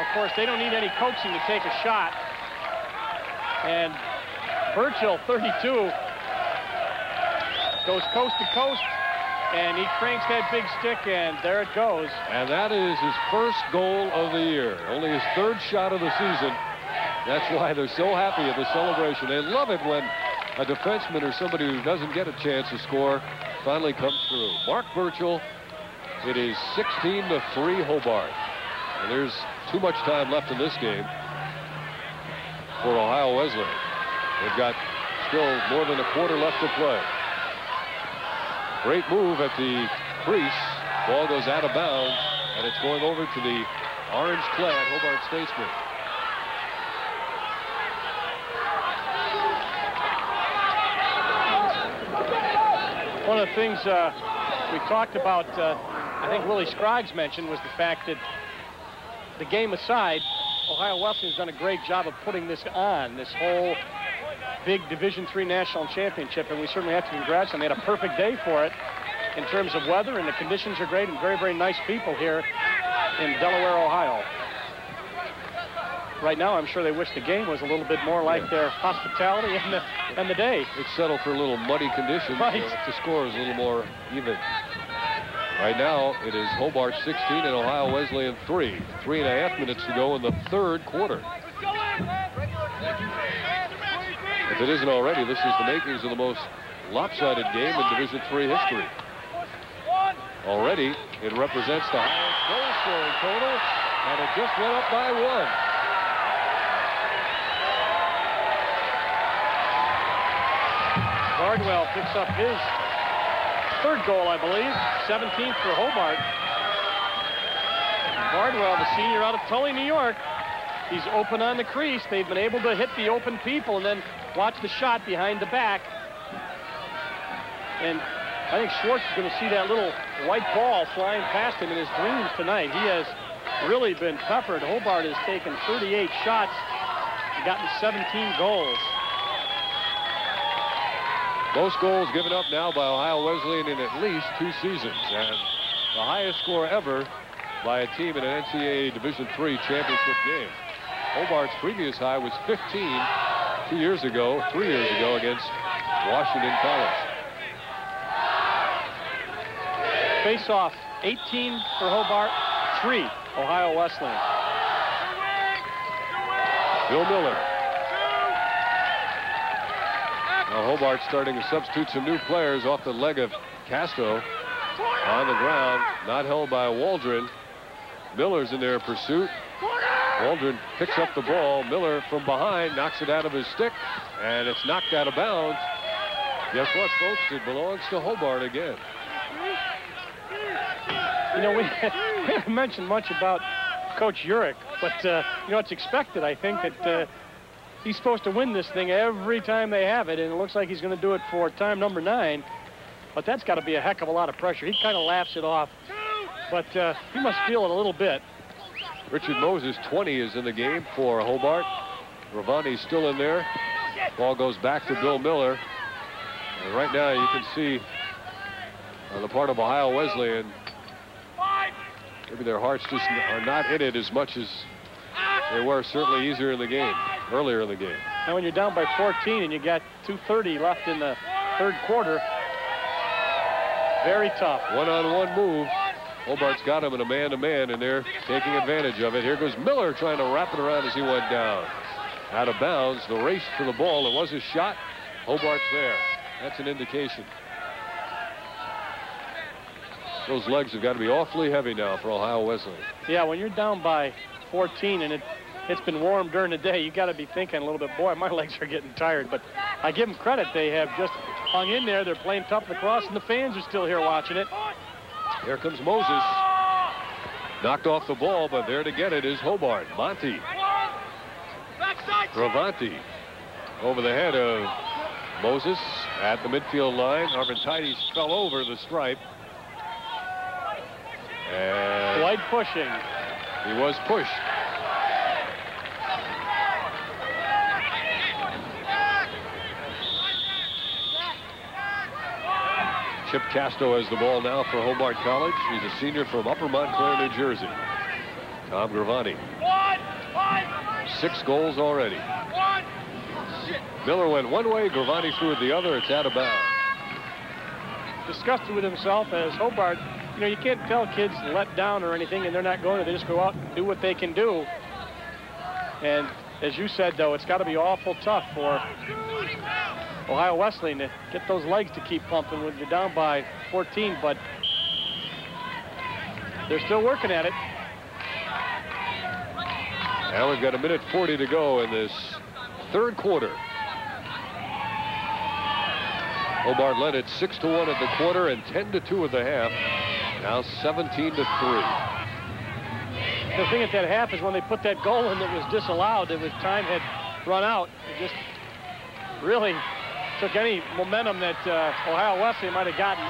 of course they don't need any coaching to take a shot. And Burchell, 32, goes coast to coast and he cranks that big stick and there it goes. And that is his first goal of the year. Only his third shot of the season. That's why they're so happy at the celebration. They love it when a defenseman or somebody who doesn't get a chance to score finally comes through. Mark Burchell, it is 16 to 3 Hobart. And there's too much time left in this game for Ohio Wesleyan. They've got still more than a quarter left to play. Great move at the crease. Ball goes out of bounds, and it's going over to the orange-clad Hobart Statesman. One of the things uh, we talked about, uh, I think Willie Scroggs mentioned, was the fact that the game aside, Ohio Wesleyan's done a great job of putting this on, this whole big Division Three national championship, and we certainly have to congratulate them. They had a perfect day for it in terms of weather, and the conditions are great, and very, very nice people here in Delaware, Ohio. Right now, I'm sure they wish the game was a little bit more like Yeah. their hospitality and the, and the day. It's settled for a little muddy conditions. Right. So the score is a little more even. Right now, it is Hobart 16 and Ohio Wesleyan 3. Three and a half minutes to go in the third quarter. If it isn't already, this is the makings of the most lopsided game in Division Three history. Already, it represents the highest goal scoring total, and it just went up by one. Bardwell picks up his third goal, I believe, 17th for Hobart. Bardwell, the senior out of Tully, New York, he's open on the crease. They've been able to hit the open people and then watch the shot behind the back. And I think Schwartz is going to see that little white ball flying past him in his dreams tonight. He has really been peppered. Hobart has taken 38 shots and gotten 17 goals. Most goals given up now by Ohio Wesleyan in at least two seasons, and the highest score ever by a team in an NCAA Division III championship game. Hobart's previous high was 15 two years ago, three years ago against Washington College. Face off 18 for Hobart, 3 Ohio Wesleyan. Bill Miller. Now Hobart starting to substitute some new players off the leg of Castro. On the ground, not held by Waldron. Miller's in their pursuit. Waldron picks up the ball. Miller from behind knocks it out of his stick, and it's knocked out of bounds. Guess what, folks? It belongs to Hobart again. You know, we, we haven't mentioned much about Coach Urick, but, uh, you know, it's expected, I think, that uh, he's supposed to win this thing every time they have it, and it looks like he's going to do it for time number nine. But that's got to be a heck of a lot of pressure. He kind of laughs it off, but uh, he must feel it a little bit. Richard Moses, 20, is in the game for Hobart. Gravani's still in there. Ball goes back to Bill Miller. And right now you can see on the part of Ohio Wesleyan, maybe their hearts just are not in it as much as they were certainly easier in the game, earlier in the game. Now, when you're down by 14 and you got 2.30 left in the third quarter, very tough. One-on-one move. Hobart's got him in a man-to-man, and they're taking advantage of it. Here goes Miller trying to wrap it around as he went down. Out of bounds, the race for the ball. It was a shot. Hobart's there. That's an indication. Those legs have got to be awfully heavy now for Ohio Wesleyan. Yeah, when you're down by 14 and it, it's been warm during the day, you got to be thinking a little bit, boy, my legs are getting tired. But I give them credit. They have just hung in there. They're playing tough lacrosse, and the fans are still here watching it. Here comes Moses. Knocked off the ball, but there to get it is Hobart. Monty. Gravani over the head of Moses at the midfield line. Arventides fell over the stripe. And Light pushing. He was pushed. Chip Casto has the ball now for Hobart College. He's a senior from Upper Montclair, New Jersey. Tom Gravani. Six goals already. Miller went one way, Gravani threw it the other. It's out of bounds. Disgusted with himself as Hobart, you know, you can't tell kids let down or anything, and they're not going to. They just go out and do what they can do. And as you said, though, it's got to be awful tough for Ohio Wesleyan to get those legs to keep pumping when you're down by 14, but they're still working at it. Now we've got a minute 40 to go in this third quarter. Hobart led it 6 to 1 at the quarter and 10 to 2 at the half. Now 17 to 3. The thing at that half is when they put that goal in that was disallowed, it was time had run out. It just really took any momentum that uh, Ohio Wesleyan might have gotten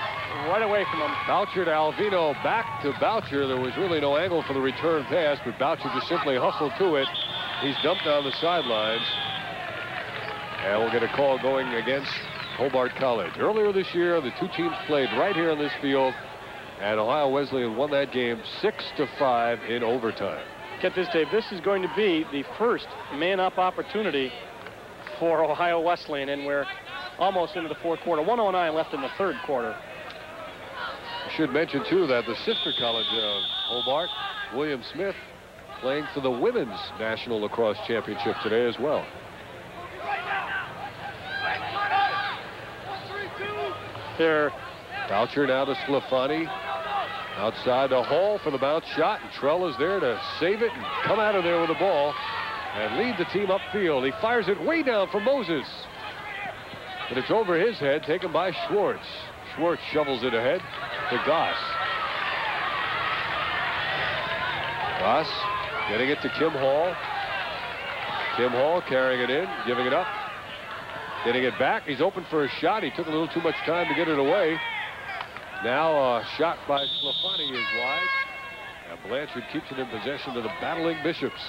right away from them. Boucher to Alvino, back to Boucher. There was really no angle for the return pass, but Boucher just simply hustled to it. He's dumped down the sidelines. And we'll get a call going against Hobart College. Earlier this year, the two teams played right here on this field, and Ohio Wesleyan won that game 6 to 5 in overtime. Get this, Dave. This is going to be the first man-up opportunity for Ohio Wesleyan, and we're almost into the fourth quarter. 109 left in the third quarter. I should mention, too, that the sister college of Hobart, William Smith, playing for the Women's National Lacrosse Championship today as well. There. Boucher now to Sclafani. Outside the hall for the bounce shot, and Trell is there to save it and come out of there with the ball and lead the team upfield. He fires it way down for Moses. But it's over his head, taken by Schwartz. Schwartz shovels it ahead to Goss. Goss getting it to Kim Hall. Kim Hall carrying it in, giving it up. Getting it back. He's open for a shot. He took a little too much time to get it away. Now a shot by Sclafani is wide. And Blanchard keeps it in possession to the battling Bishops.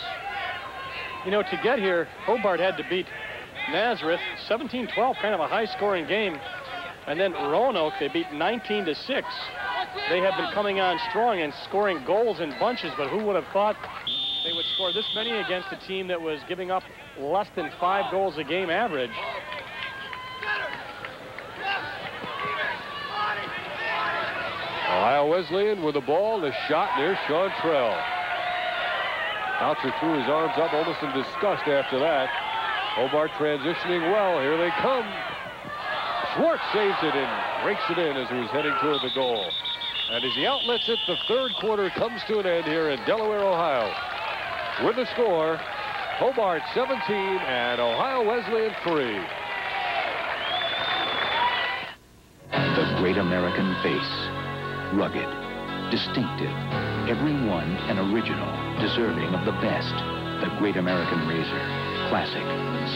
You know, to get here, Hobart had to beat Nazareth 17-12, kind of a high-scoring game. And then Roanoke, they beat 19 to 6. They have been coming on strong and scoring goals in bunches, but who would have thought they would score this many against a team that was giving up less than five goals a game average? Ohio Wesleyan with the ball, the shot near Sean Trell. Boucher threw his arms up almost in disgust after that. Hobart transitioning well. Here they come. Schwartz saves it and breaks it in as he was heading toward the goal. And as he outlets it, the third quarter comes to an end here in Delaware, Ohio. With the score, Hobart 17 and Ohio Wesleyan 3. The Great American Face. Rugged, distinctive, every one an original, deserving of the best. The Great American Razor. Classic,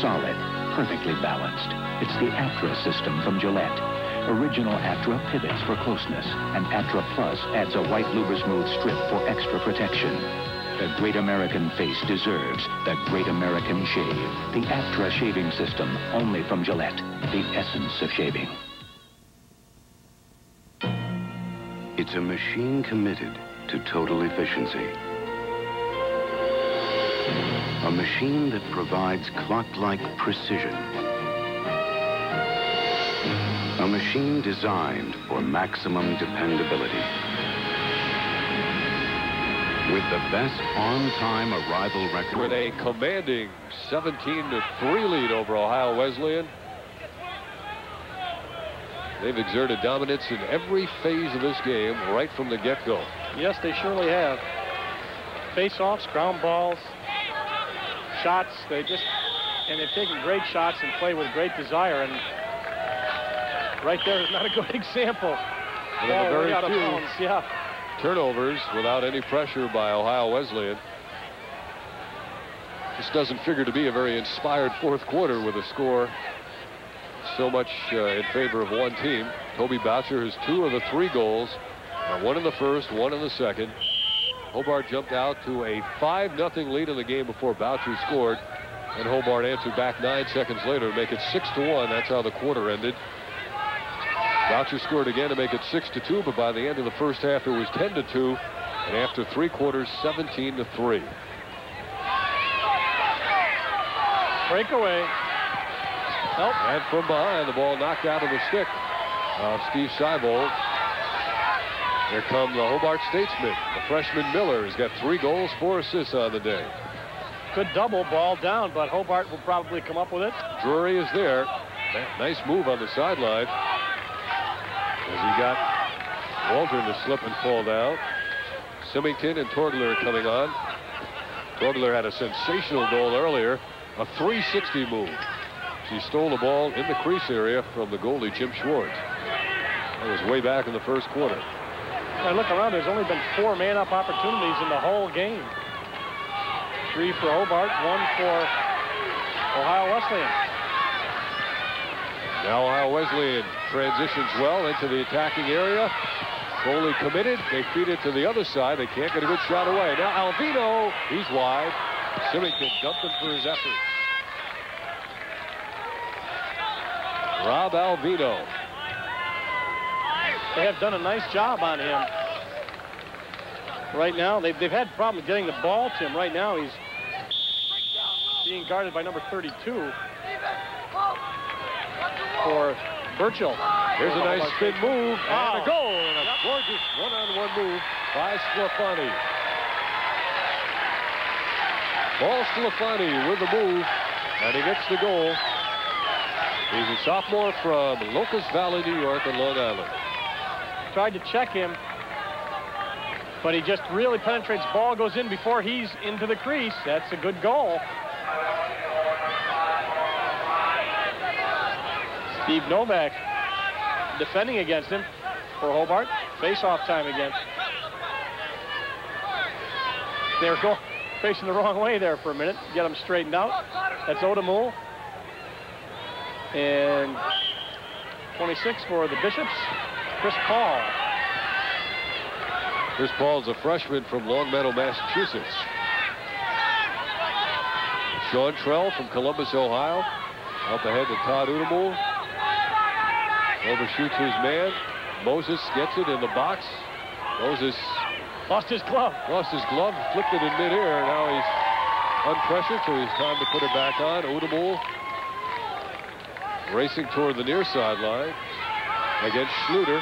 solid, perfectly balanced. It's the Atra system from Gillette. Original Atra pivots for closeness, and Atra Plus adds a white Lubrasmooth strip for extra protection. The Great American Face deserves the Great American Shave. The Atra shaving system, only from Gillette. The essence of shaving. It's a machine committed to total efficiency. A machine that provides clock-like precision. A machine designed for maximum dependability. With the best on-time arrival record. With a commanding 17 to 3 lead over Ohio Wesleyan. They've exerted dominance in every phase of this game right from the get-go. Yes, they surely have. Face-offs, ground balls, shots. They just and they've taken great shots and play with great desire. And right there is not a good example. And then the Ball way very out few. Yeah. turnovers without any pressure by Ohio Wesleyan. This doesn't figure to be a very inspired fourth quarter with a score so much uh, in favor of one team. Toby Boucher has two of the three goals, one in the first, one in the second. Hobart jumped out to a 5-0 lead in the game before Boucher scored, and Hobart answered back nine seconds later to make it six to one. That's how the quarter ended. Boucher scored again to make it six to two, but by the end of the first half it was ten to two, and after three quarters, seventeen to three. Breakaway. Nope. And from behind, the ball knocked out of the stick of Steve Seibold. Here come the Hobart Statesmen. The freshman Miller has got three goals, four assists on the day. Good double ball down, but Hobart will probably come up with it. Drury is there. Nice move on the sideline. As he got Waldron to slip and fall down. Symington and Torgler are coming on. Torgler had a sensational goal earlier. A 360 move. She stole the ball in the crease area from the goalie, Jim Schwartz. That was way back in the first quarter. I look around, there's only been four man-up opportunities in the whole game. Three for Hobart, one for Ohio Wesleyan. Now Ohio Wesleyan transitions well into the attacking area. Goalie committed. They feed it to the other side. They can't get a good shot away. Now Alvino, he's wide. Symington dumped him for his effort. Rob Alvino. They have done a nice job on him. Right now, they've, they've had problems getting the ball to him. Right now, he's being guarded by number 32 for Burchill. Here's a nice spin move and a ah. goal and a gorgeous one-on-one move by Sclafani. Paul Sclafani with the move and he gets the goal. He's a sophomore from Locust Valley, New York on Long Island. Tried to check him, but he just really penetrates. Ball goes in before he's into the crease. That's a good goal. Steve Novak defending against him for Hobart. Face-off time again. They're going facing the wrong way there for a minute. Get them straightened out. That's Odamul. And 26 for the Bishops, Chris Paul. Chris Paul's a freshman from Longmeadow, Massachusetts. Sean Trell from Columbus, Ohio. Up ahead to Todd Udamul. Overshoots his man. Moses gets it in the box. Moses lost his glove. Lost his glove, flipped it in midair. Now he's unpressured, so he's time to put it back on. Udamul racing toward the near sideline against Schluter.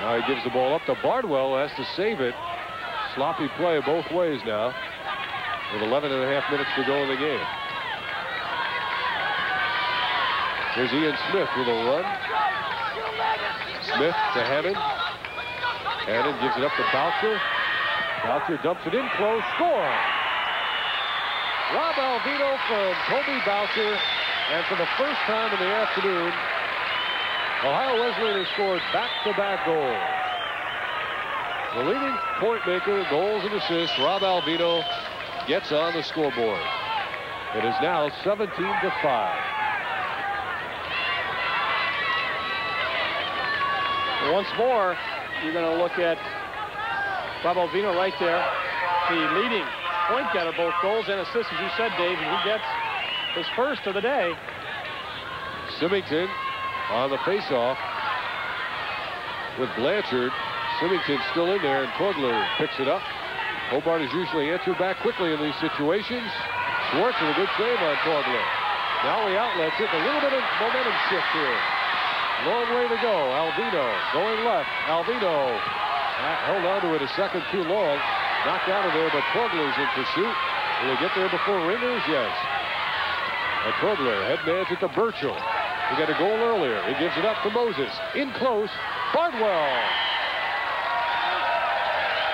Now he gives the ball up to Bardwell, has to save it. Sloppy play both ways now with 11 and a half minutes to go in the game. Here's Ian Smith with a run. Smith to Hannon. Hannon gives it up to Boucher. Boucher dumps it in close. Score! Rob Alvino from Toby Boucher. And for the first time in the afternoon, Ohio Wesleyan has scored back-to-back goals. The leading point maker, goals and assists, Rob Alvino, gets on the scoreboard. It is now 17 to 5. Once more, you're going to look at Bob Alvino right there, the leading point getter, both goals and assists, as you said, Dave, and he gets his first of the day. Symington on the faceoff with Blanchard. Symington still in there, and Torgler picks it up. Hobart is usually answered back quickly in these situations. Schwartz with a good save on Torgler. Now he outlets it. A little bit of momentum shift here. Long way to go. Alvino going left. Alvino uh, held on to it a second too long. Knocked out of there, but Torgler's in pursuit. Will he get there before Ringers? Yes. And Torgler head man's it to Burchell. He got a goal earlier. He gives it up to Moses. In close, Bardwell.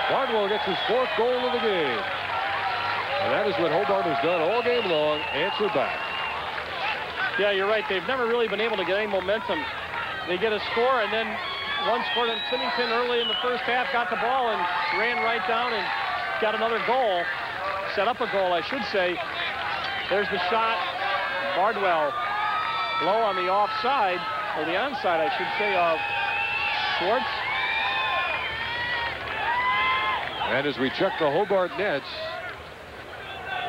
Bardwell gets his fourth goal of the game. And that is what Hobart has done all game long, answer back. Yeah, you're right. They've never really been able to get any momentum. They get a score, and then one scored in Symington early in the first half, got the ball and ran right down and got another goal. Set up a goal, I should say. There's the shot. Bardwell low on the offside, or the onside, I should say, of Schwartz. And as we check the Hobart nets,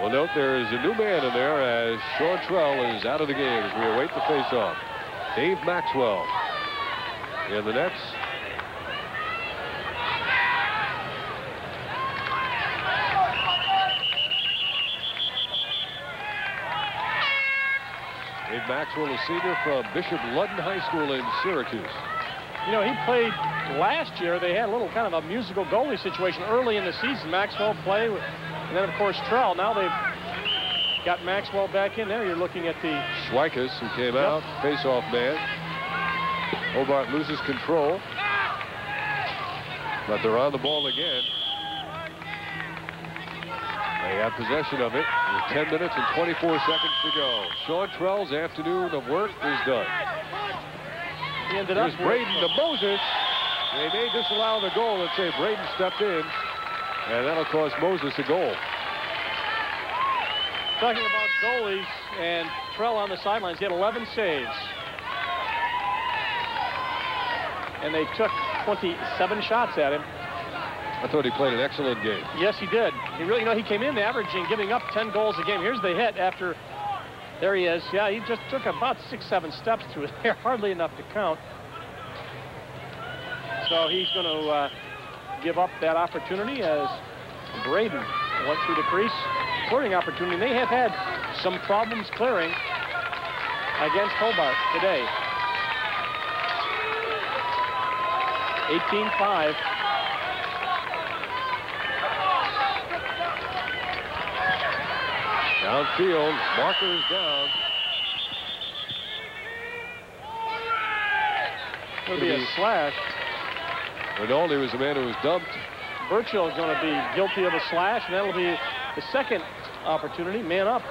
we'll note there is a new man in there as Sean Trell is out of the game as we await the faceoff. Dave Maxwell in the nets. Dave Maxwell, a senior from Bishop Ludden High School in Syracuse. You know, he played last year. They had a little kind of a musical goalie situation early in the season. Maxwell played, and then, of course, Trell. Now they've got Maxwell back in there. You're looking at the... Schweikus, who came yep. out, face-off man. Hobart loses control. But they're on the ball again. They have possession of it with 10 minutes and 24 seconds to go. Sean Trell's afternoon of work is done. He ended Here's up Braden to Moses. They may disallow the goal and say Braden stepped in, and that'll cost Moses a goal. Talking about goalies and Trell on the sidelines, he had 11 saves. And they took 27 shots at him. I thought he played an excellent game. Yes, he did. He really, you know, he came in averaging, giving up 10 goals a game. Here's the hit after, there he is. Yeah, he just took about six, seven steps it there, hardly enough to count. So he's going to uh, give up that opportunity as Braden went through the crease. Clearing opportunity. They have had some problems clearing against Hobart today. 18-5. Downfield, markers down. It'll be a slash. Rinaldi was the man who was dumped. Burchell is going to be guilty of a slash, and that'll be the second opportunity, man up,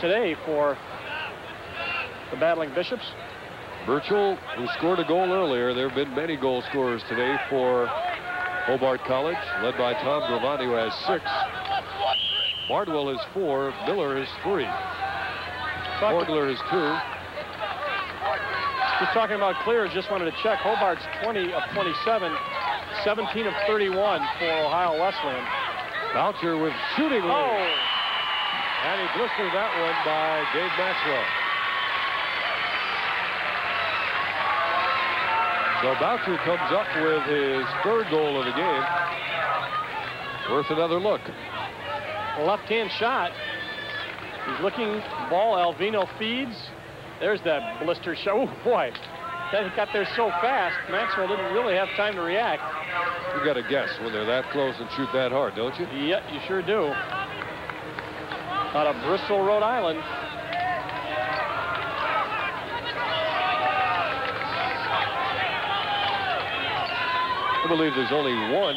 today for the Battling Bishops. Burchell, who scored a goal earlier. There have been many goal scorers today for Hobart College, led by Tom Gravani, who has six. Bardwell has four. Miller has three. Torgler has two. Just talking about clears, just wanted to check. Hobart's 20 of 27, 17 of 31 for Ohio Wesleyan. Boucher with shooting lead. Oh. And he blistered that one by Dave Maxwell. So Boucher comes up with his third goal of the game. Worth another look left-hand shot. He's looking, ball, Alvino feeds. There's that blister shot. Oh, boy. That got there so fast, Maxwell didn't really have time to react. You got to guess when they're that close and shoot that hard, don't you? Yeah, you sure do. Out of Bristol, Rhode Island. I believe there's only one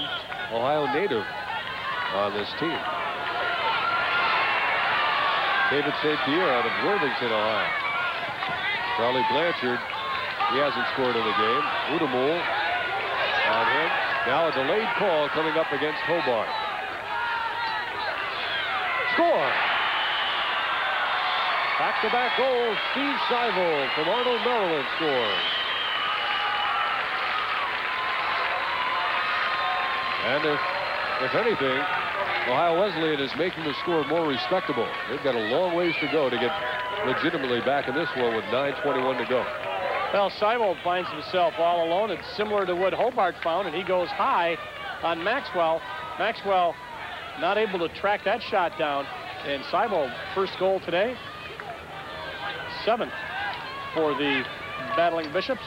Ohio native on this team. David St. Pierre out of Worthington, Ohio. Charlie Blanchard, he hasn't scored in the game. Udamul on him. Now a delayed call coming up against Hobart. Score! Back-to-back -back goals. Steve Seivold from Arnold, Maryland scores. And if, if anything, Ohio Wesleyan is making the score more respectable. They've got a long ways to go to get legitimately back in this one with 9.21 to go. Well, Seivold finds himself all alone. It's similar to what Hobart found, and he goes high on Maxwell. Maxwell not able to track that shot down. And Cybo, first goal today. Seventh for the battling Bishops.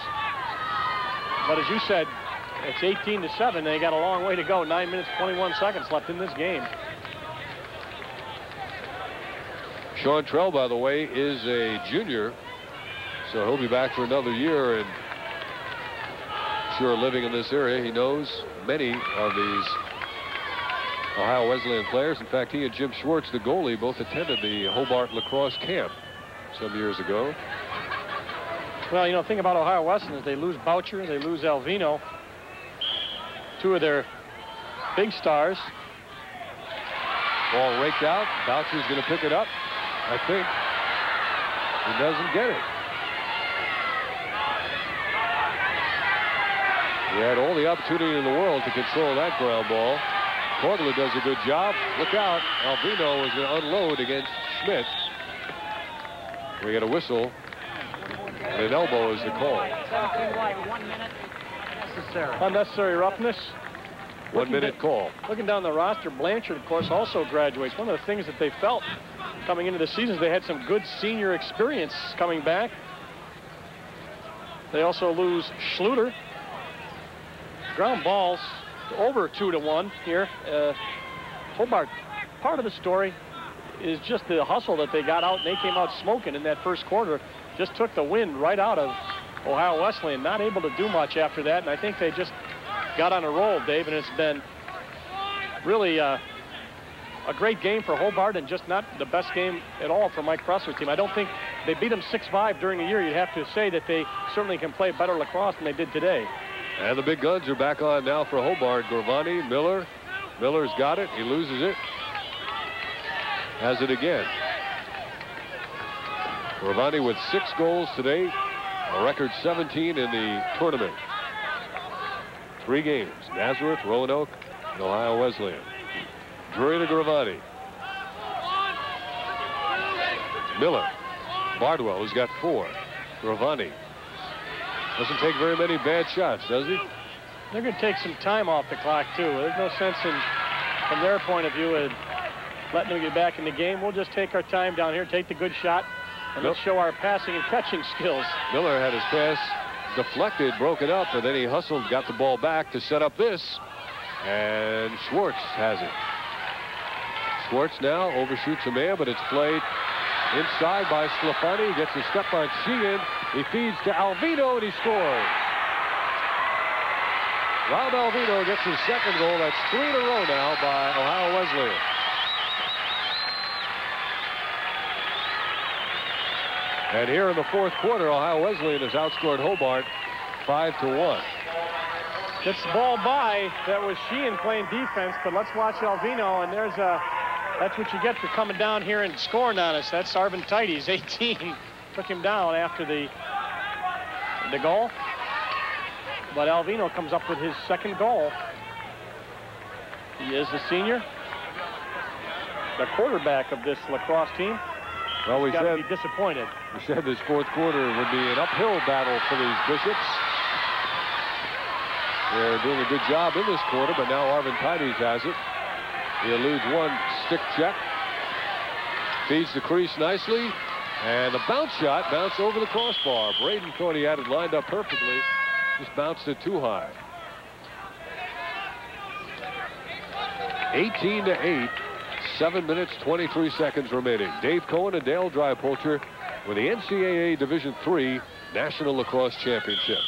But as you said, it's 18 to 7. They got a long way to go. 9 minutes, 21 seconds left in this game. Sean Trell, by the way, is a junior, so he'll be back for another year. And sure, living in this area, he knows many of these Ohio Wesleyan players. In fact, he and Jim Schwartz, the goalie, both attended the Hobart lacrosse camp some years ago. Well, you know, the thing about Ohio Wesleyan is they lose Boucher, they lose Alvino, two of their big stars. Ball raked out. Boucher's going to pick it up. I think he doesn't get it. He had all the opportunity in the world to control that ground ball. Torgler does a good job. Look out. Alvino is going to unload against Schmidt. We get a whistle. And an elbow is the call. Unnecessary roughness. One minute da- call. Looking down the roster, Blanchard, of course, also graduates. One of the things that they felt coming into the season is they had some good senior experience coming back. They also lose Schluter. Ground balls over two to one here. Uh, Hobart, part of the story is just the hustle that they got out and they came out smoking in that first quarter. Just took the wind right out of Ohio Wesleyan. Not able to do much after that, and I think they just got on a roll, Dave, and it's been really uh, a great game for Hobart and just not the best game at all for Mike Pressler's team. I don't think they beat them 6-5 during the year. You'd have to say that they certainly can play better lacrosse than they did today. And the big guns are back on now for Hobart. Gravani, Miller. Miller's got it. He loses it. Has it again. Gravani with six goals today. A record 17 in the tournament. Three games. Nazareth, Roanoke, and Ohio Wesleyan. Drury to Gravani. Miller. Bardwell, who's got four. Gravani. Doesn't take very many bad shots, does he? They're going to take some time off the clock, too. There's no sense in, from their point of view, in letting them get back in the game. We'll just take our time down here, take the good shot, and let's show our passing and catching skills. Miller had his pass deflected, broken up, and then he hustled, got the ball back to set up this. And Schwartz has it. Schwartz now overshoots a man, but it's played inside by Sclafani. Gets a step on Sheehan. He feeds to Alvino, and he scores. Rob Alvino gets his second goal. That's three in a row now by Ohio Wesleyan. And here in the fourth quarter, Ohio Wesleyan has outscored Hobart five to one. Gets the ball by. That was Sheehan playing defense, but let's watch Alvino, and there's a, that's what you get for coming down here and scoring on us. That's Arvin Tides, 18. Took him down after the, the goal. But Alvino comes up with his second goal. He is the senior, the quarterback of this lacrosse team. Well, we said, be disappointed. we said this fourth quarter would be an uphill battle for these Bishops. They're doing a good job in this quarter, but now Arvin Tides has it. He eludes one stick check. Feeds the crease nicely. And the bounce shot bounced over the crossbar. Braden thought he had it lined up perfectly. Just bounced it too high. 18 to 8. 7 minutes, 23 seconds remaining. Dave Cohen and Dale Drypolcher with the NCAA Division III National Lacrosse Championship.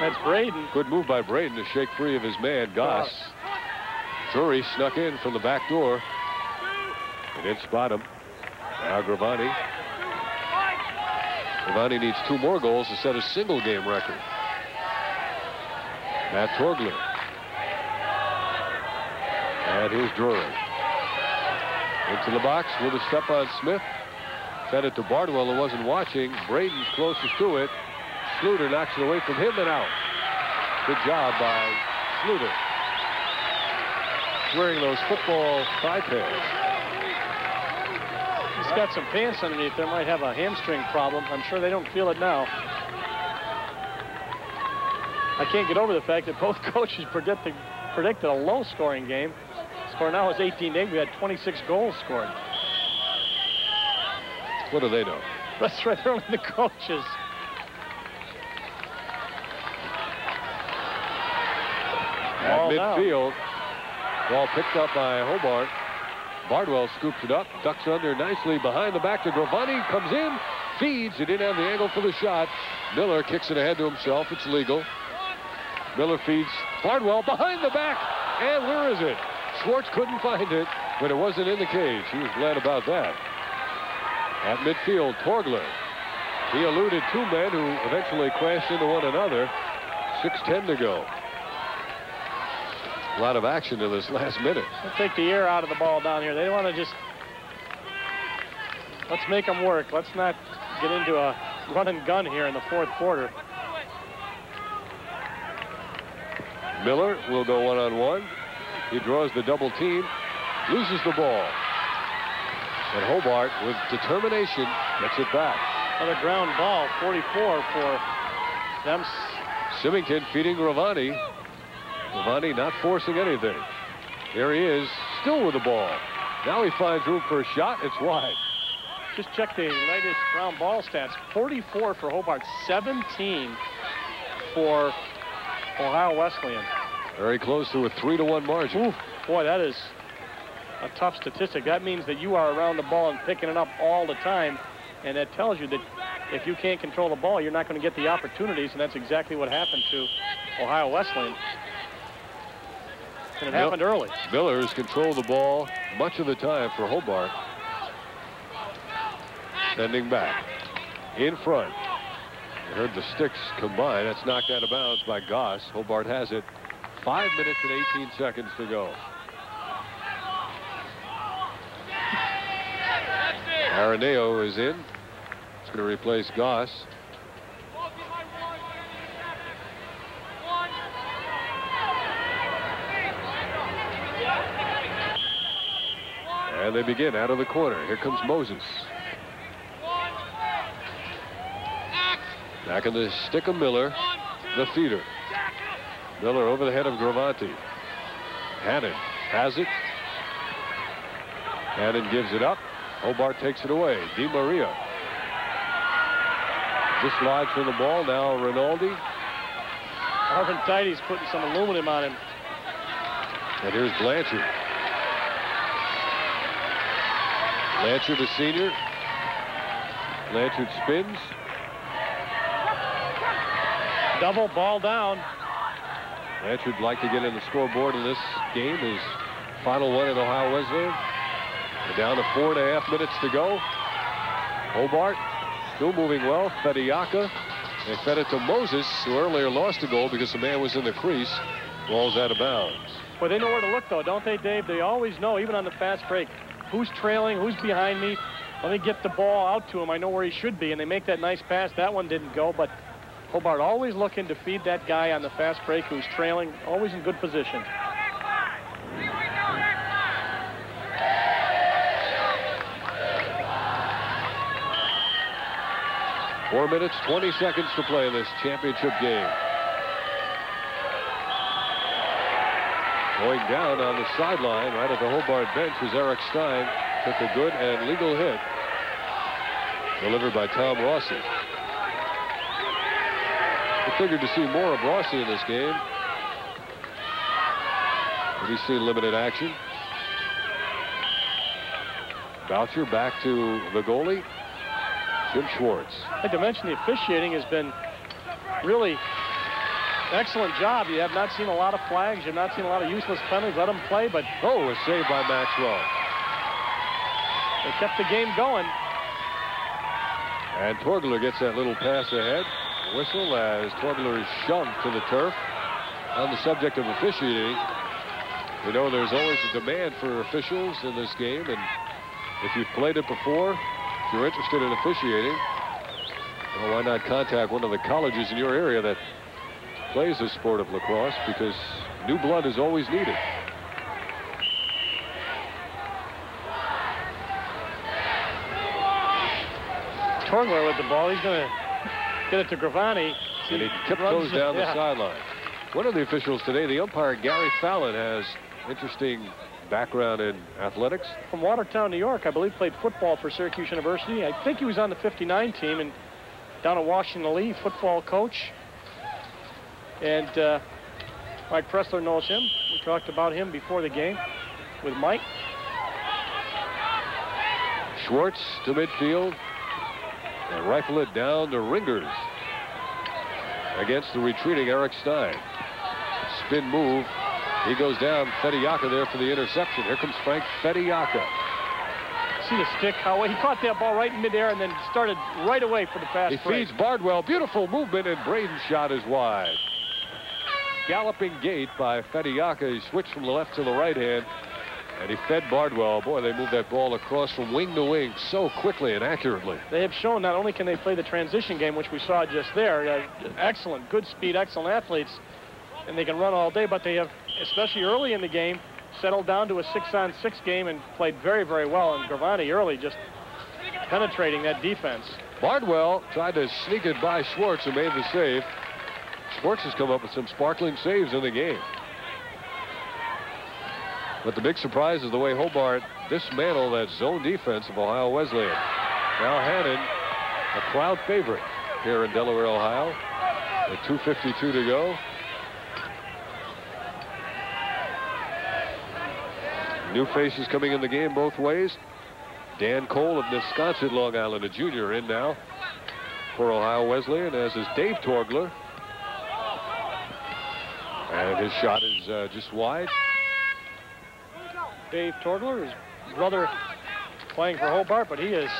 That's Braden. Good move by Braden to shake free of his man, Goss. Drury snuck in from the back door. He didn't spot him. Now Gravani. Gravani needs two more goals to set a single game record. Matt Torgler. And here's Drury. Into the box with a step on Smith. Sent it to Bardwell who wasn't watching. Braden's closest to it. Sluter knocks it away from him and out. Good job by Sluter. Wearing those football thigh pads. He's got some pants underneath there. Might have a hamstring problem. I'm sure they don't feel it now. I can't get over the fact that both coaches forget predicted, predicted a low-scoring game. Score now is 18-8. We had 26 goals scored. What do they know? That's right. They're only the coaches. At Ball down. midfield, ball picked up by Hobart. Bardwell scoops it up, ducks under nicely behind the back to Gravani, comes in, feeds. He didn't have the angle for the shot. Miller kicks it ahead to himself. It's legal. Miller feeds Bardwell behind the back. And where is it? Schwartz couldn't find it, but it wasn't in the cage. He was glad about that. At midfield, Torgler. He eluded two men who eventually crashed into one another. 6.10 to go. A lot of action in this last minute. Let's take the air out of the ball down here. They want to just let's make them work. Let's not get into a run and gun here in the fourth quarter. Miller will go one-on-one. He draws the double team, loses the ball. And Hobart, with determination, gets it back. Another ground ball, 44 for them. Symington feeding Gravani. Gravani not forcing anything. There he is, still with the ball. Now he finds room for a shot. It's wide. Just check the latest ground ball stats. 44 for Hobart, 17 for Ohio Wesleyan. Very close to a three to one margin. Ooh, boy, that is a tough statistic. That means that you are around the ball and picking it up all the time. And that tells you that if you can't control the ball, you're not going to get the opportunities. And that's exactly what happened to Ohio Wesleyan. And it Mil- happened early. Miller has controlled the ball much of the time for Hobart. Sending back. In front. You heard the sticks combine. That's knocked out of bounds by Goss. Hobart has it. Five minutes and 18 seconds to go. Araneo is in. It's going to replace Goss. And they begin out of the corner. Here comes Moses. Back in the stick of Miller, the feeder. Miller over the head of Gravani. Hannon has it. Hannon gives it up. Hobart takes it away. Di Maria. Dislodged from the ball. Now Rinaldi. Marvin Tidy's putting some aluminum on him. And here's Blanchard. Blanchard, the senior. Blanchard spins. Double ball down. Blanchard like to get in the scoreboard in this game. is final one in Ohio Wesleyan. We're down to four and a half minutes to go. Hobart still moving well. Fediaka. They fed it to Moses, who earlier lost a goal because the man was in the crease. Ball's out of bounds. Well, they know where to look, though, don't they, Dave? They always know, even on the fast break, who's trailing, who's behind me. Let me get the ball out to him. I know where he should be. And they make that nice pass. That one didn't go, but Hobart always looking to feed that guy on the fast break who's trailing, always in good position. Four minutes, 20 seconds to play in this championship game. Going down on the sideline, right at the Hobart bench, is Eric Stein. Took a good and legal hit. Delivered by Tom Rossi. Figured to see more of Rossi in this game. But he's seen limited action. Boucher back to the goalie. Jim Schwartz. I had to mention the officiating has been really excellent job. You have not seen a lot of flags. You have not seen a lot of useless penalties. Let them play, but Oh, a save by Maxwell. they kept the game going. And Torgler gets that little pass ahead. Whistle as Torgler is shoved to the turf. On the subject of officiating, you know there's always a demand for officials in this game, and if you've played it before, if you're interested in officiating, well, why not contact one of the colleges in your area that plays the sport of lacrosse because new blood is always needed. Torgler with the ball. He's going to get it to Gravani. And he He tiptoes runs it, down the yeah. sideline. One of the officials today, the umpire Gary Fallon, has interesting background in athletics. From Watertown, New York, I believe played football for Syracuse University. I think he was on the 59 team and down at Washington Lee, football coach. And uh, Mike Pressler knows him. We talked about him before the game with Mike. Schwartz to midfield. And rifle it down to Ringers. Against the retreating Eric Stein. Spin move. He goes down. Fediaka there for the interception. Here comes Frank Fediaka. See the stick, how he caught that ball right in midair and then started right away for the pass. He break. feeds Bardwell. Beautiful movement, and Braden's shot is wide. Galloping gait by Fediaka. He switched from the left to the right hand, and he fed Bardwell. Boy, they moved that ball across from wing to wing so quickly and accurately. They have shown not only can they play the transition game, which we saw just there, uh, excellent, good speed, excellent athletes, and they can run all day, but they have, especially early in the game, settled down to a six-on-six game and played very, very well. And Gravani early just penetrating that defense. Bardwell tried to sneak it by Schwartz and made the save. Schwartz has come up with some sparkling saves in the game. But the big surprise is the way Hobart dismantled that zone defense of Ohio Wesleyan. Now Hannon, a crowd favorite here in Delaware, Ohio. With 2.52 to go. New faces coming in the game both ways. Dan Cole of Wisconsin, Long Island, a junior in now for Ohio Wesleyan, as is Dave Torgler. And his shot is uh, just wide. Dave Torgler, his brother playing for Hobart, but he is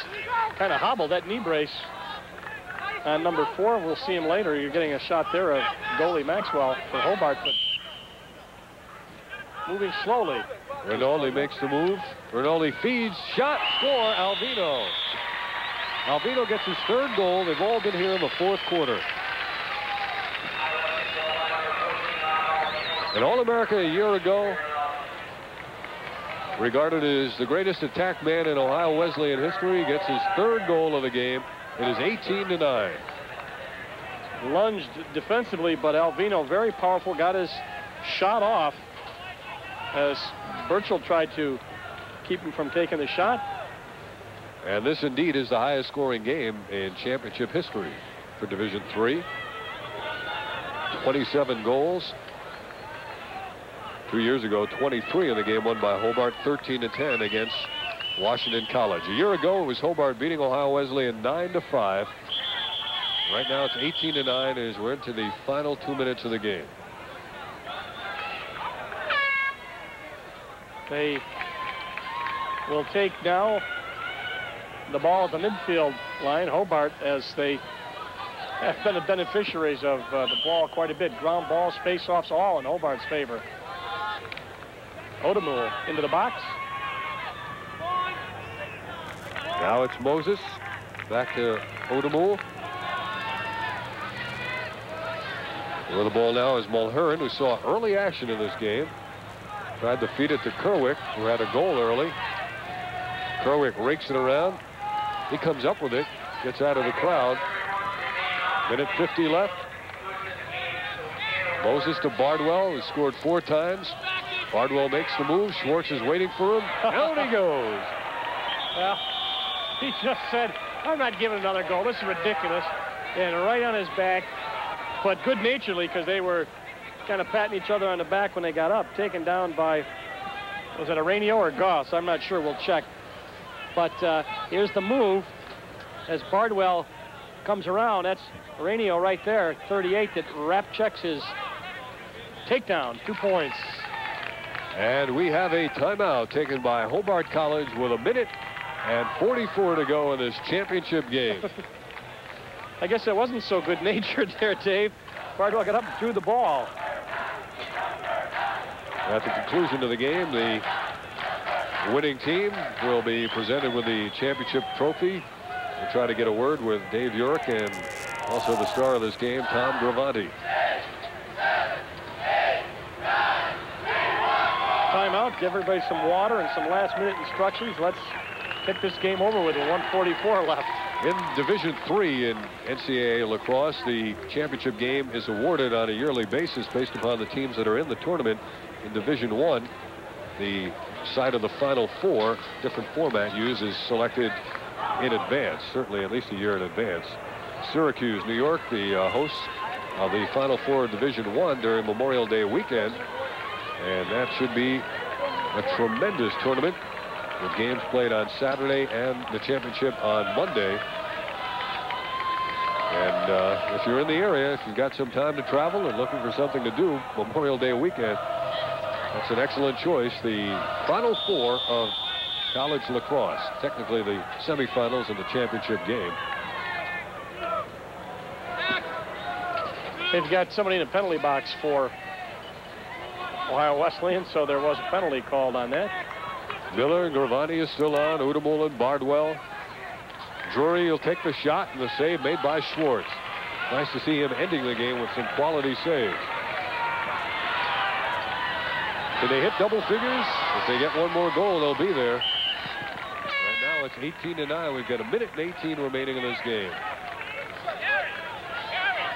kind of hobbled that knee brace on number four. We'll see him later. You're getting a shot there of goalie Maxwell for Hobart, but moving slowly. Rinaldi makes the move. Rinaldi feeds, shot, score, Alvino. Alvino gets his third goal. They've all been here in the fourth quarter. An All-America a year ago, regarded as the greatest attack man in Ohio Wesleyan history, gets his third goal of the game. It is 18 to 9. Lunged defensively, but Alvino very powerful, got his shot off as Burchell tried to keep him from taking the shot. And this indeed is the highest scoring game in championship history for Division Three. 27 goals. Two years ago, 23 in the game won by Hobart, 13 to 10 against Washington College. A year ago, it was Hobart beating Ohio Wesleyan 9 to 5. Right now, it's 18 to 9 as we're into the final two minutes of the game. They will take now the ball at the midfield line. Hobart, as they have been the beneficiaries of uh, the ball quite a bit. Ground balls, face-offs, all in Hobart's favor. Odemul into the box. Now it's Moses. Back to Odemul. With the ball now is Mulherin, who saw early action in this game. Tried to feed it to Kerwick, who had a goal early. Kerwick rakes it around. He comes up with it, gets out of the crowd. Minute 50 left. Moses to Bardwell, who scored four times. Bardwell makes the move. Schwartz is waiting for him. Down he goes. Well, he just said, I'm not giving another goal. This is ridiculous. And right on his back, but good naturedly because they were kind of patting each other on the back when they got up, taken down by, was it Aranio or Goss? I'm not sure. We'll check. But uh, here's the move as Bardwell comes around. That's Aranio right there, 38, that rap checks his takedown. Two points. And we have a timeout taken by Hobart College with a minute and 44 to go in this championship game. I guess it wasn't so good natured there, Dave. Bardwell got up and threw the ball. At the conclusion of the game, the winning team will be presented with the championship trophy. We'll try to get a word with Dave Urick and also the star of this game, Tom Gravani. Timeout. Give everybody some water and some last minute instructions. Let's kick this game over with 144 left. In Division Three in NCAA lacrosse, the championship game is awarded on a yearly basis based upon the teams that are in the tournament. In Division One, the side of the Final Four, different format used, is selected in advance, certainly at least a year in advance. Syracuse, New York, the uh, hosts of the Final Four Division One during Memorial Day weekend, and that should be a tremendous tournament with games played on Saturday and the championship on Monday. And uh, if you're in the area, if you've got some time to travel and looking for something to do, Memorial Day weekend, that's an excellent choice. The Final Four of college lacrosse, technically the semifinals and the championship game. They've got somebody in the penalty box for Ohio Wesleyan, so there was a penalty called on that. Miller Gravani is still on. Udamul and Bardwell. Drury will take the shot and the save made by Schwartz. Nice to see him ending the game with some quality saves. Can they hit double figures? If they get one more goal, they'll be there. Right now it's 18 to 9. We've got a minute and 18 remaining in this game.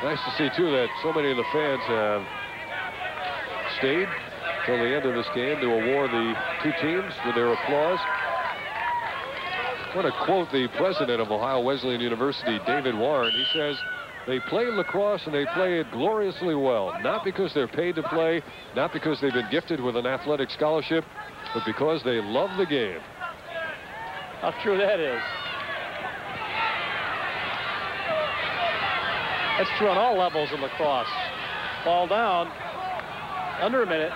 Nice to see, too, that so many of the fans have stayed till the end of this game to award the two teams with their applause. I want to quote the president of Ohio Wesleyan University, David Warren. He says, they play lacrosse and they play it gloriously well, not because they're paid to play, not because they've been gifted with an athletic scholarship, but because they love the game. How true that is. That's true on all levels of lacrosse. Ball down, under a minute.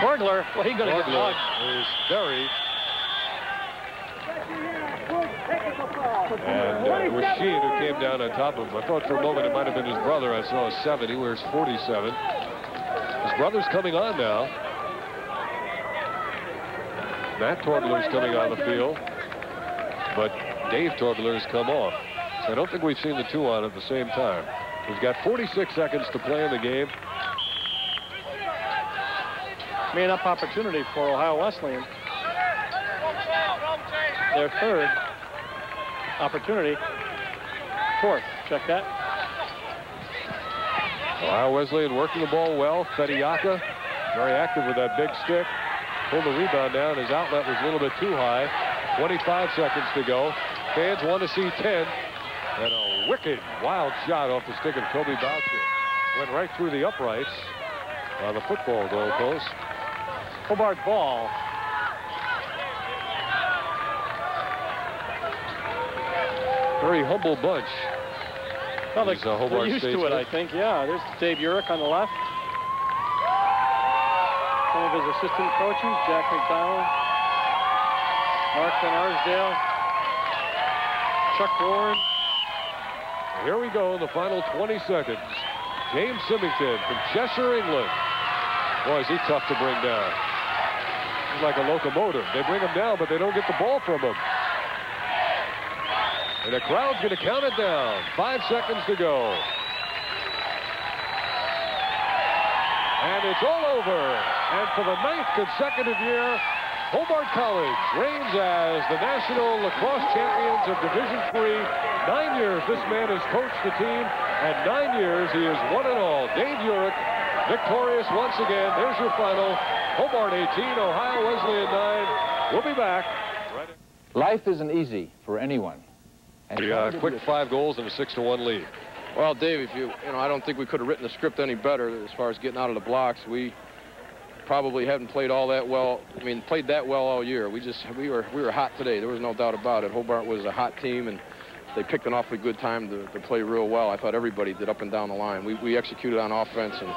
Torgler, well, he's going to get mugged. is very And uh, it was Sheen who came down on top of him. I thought for a moment it might have been his brother. I saw a 7. He wears 47. His brother's coming on now. Matt Torgler's coming on the field. But Dave Torgler's come off. So I don't think we've seen the two on at the same time. We've got 46 seconds to play in the game. Man up opportunity for Ohio Wesleyan. Their third opportunity. Fourth. Check that. Ohio Wesleyan working the ball well. Fediaka very active with that big stick. Pulled the rebound down. His outlet was a little bit too high. 25 seconds to go. Fans want to see 10. And wicked, wild shot off the stick of Toby Boucher. Went right through the uprights on the football goalpost. Hobart ball. Very humble bunch. Well, they're, uh, they're used to it. I think. Yeah, there's Dave Urick on the left. Some of his assistant coaches, Jack McDonald, Mark Van Arsdale, Chuck Warren. Here we go in the final 20 seconds. James Symington from Cheshire, England. Boy, is he tough to bring down. He's like a locomotive. They bring him down, but they don't get the ball from him. And the crowd's going to count it down. Five seconds to go. And it's all over. And for the ninth consecutive year, Hobart College reigns as the national lacrosse champions of Division Three. Nine years this man has coached the team, and nine years he has won it all. Dave Urick, victorious once again. There's your final. Hobart 18, Ohio Wesleyan 9. We'll be back. Life isn't easy for anyone. And The uh, quick five goals and a six to one lead. Well, Dave, if you, you know, I don't think we could have written the script any better as far as getting out of the blocks. We probably haven't played all that well. I mean, played that well all year. We just, we were, we were hot today. There was no doubt about it. Hobart was a hot team, and they picked an awfully good time to, to play real well. I thought everybody did up and down the line. We, we executed on offense, and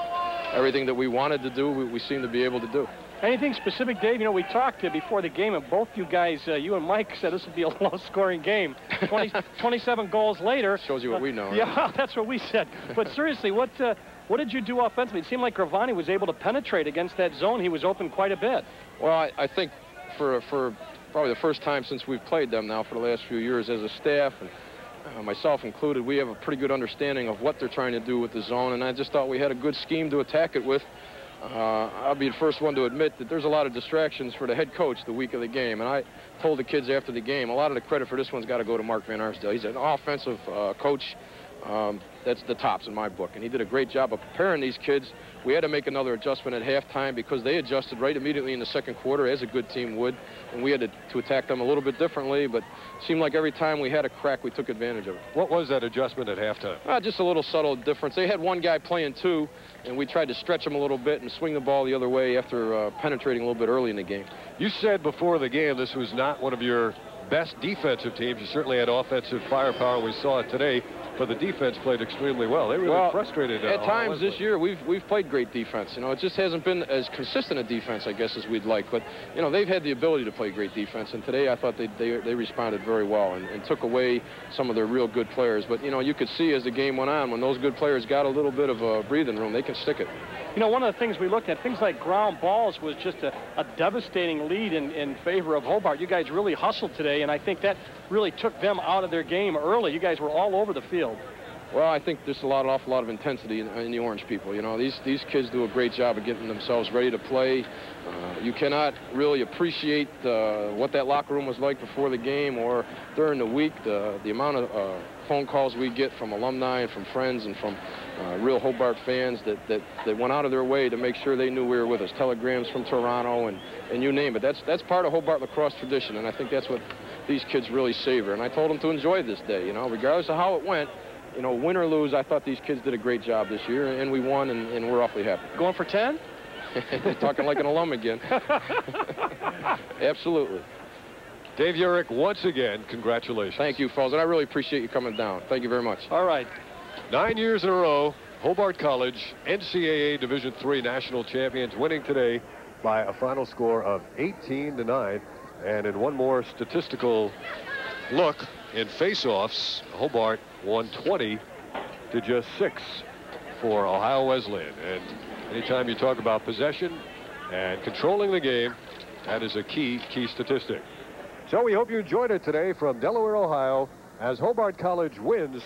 everything that we wanted to do, we, we seemed to be able to do. Anything specific, Dave? You know, we talked uh, before the game, and both you guys, uh, you and Mike, said this would be a low-scoring game. 20, 27 goals later. Shows you what we know. right? Yeah, that's what we said. But seriously, what uh, what did you do offensively? It seemed like Gravani was able to penetrate against that zone. He was open quite a bit. Well, I, I think for for probably the first time since we've played them now for the last few years as a staff and uh, myself included, we have a pretty good understanding of what they're trying to do with the zone, and I just thought we had a good scheme to attack it with. uh, I'll be the first one to admit that there's a lot of distractions for the head coach the week of the game. And I told the kids after the game, a lot of the credit for this one's got to go to Mark Van Arsdale. He's an offensive uh, coach. Um, that's the tops in my book. And he did a great job of preparing these kids. We had to make another adjustment at halftime because they adjusted right immediately in the second quarter, as a good team would. And we had to, to attack them a little bit differently, but it seemed like every time we had a crack, we took advantage of it. What was that adjustment at halftime? Uh, just a little subtle difference. They had one guy playing two, and we tried to stretch him a little bit and swing the ball the other way after uh, penetrating a little bit early in the game. You said before the game this was not one of your best defensive teams. You certainly had offensive firepower. We saw it today but the defense played extremely well. They really well, frustrated. Uh, at times this year, we've we've played great defense. You know, it just hasn't been as consistent a defense, I guess, as we'd like. But you know, they've had the ability to play great defense, and today I thought they they, they responded very well and, and took away some of their real good players. But you know, you could see as the game went on, when those good players got a little bit of a breathing room, they can stick it. You know, one of the things we looked at, things like ground balls was just a, a devastating lead in, in favor of Hobart. You guys really hustled today, and I think that really took them out of their game early. You guys were all over the field. Well, I think there's a lot, an awful lot of intensity in, in, the Orange people. You know, these these kids do a great job of getting themselves ready to play. Uh, you cannot really appreciate uh, what that locker room was like before the game or during the week. The the amount of uh, phone calls we get from alumni and from friends and from uh, real Hobart fans that, that that went out of their way to make sure they knew we were with us. Telegrams from Toronto and and you name it. That's that's part of Hobart lacrosse tradition, and I think that's what these kids really savor. And I told them to enjoy this day. You know, regardless of how it went you know, win or lose, I thought these kids did a great job this year, and we won, and, and we're awfully happy. Going for 10? Talking like an alum again. Absolutely. Dave Urick, once again, congratulations. Thank you, fellas, and I really appreciate you coming down. Thank you very much. All right. Nine years in a row, Hobart College, NCAA Division III national champions, winning today by a final score of 18 to 9. And in one more statistical look in face-offs, Hobart won 20 to just six for Ohio Wesleyan. And anytime you talk about possession and controlling the game, that is a key, key statistic. So we hope you enjoyed it today from Delaware, Ohio, as Hobart College wins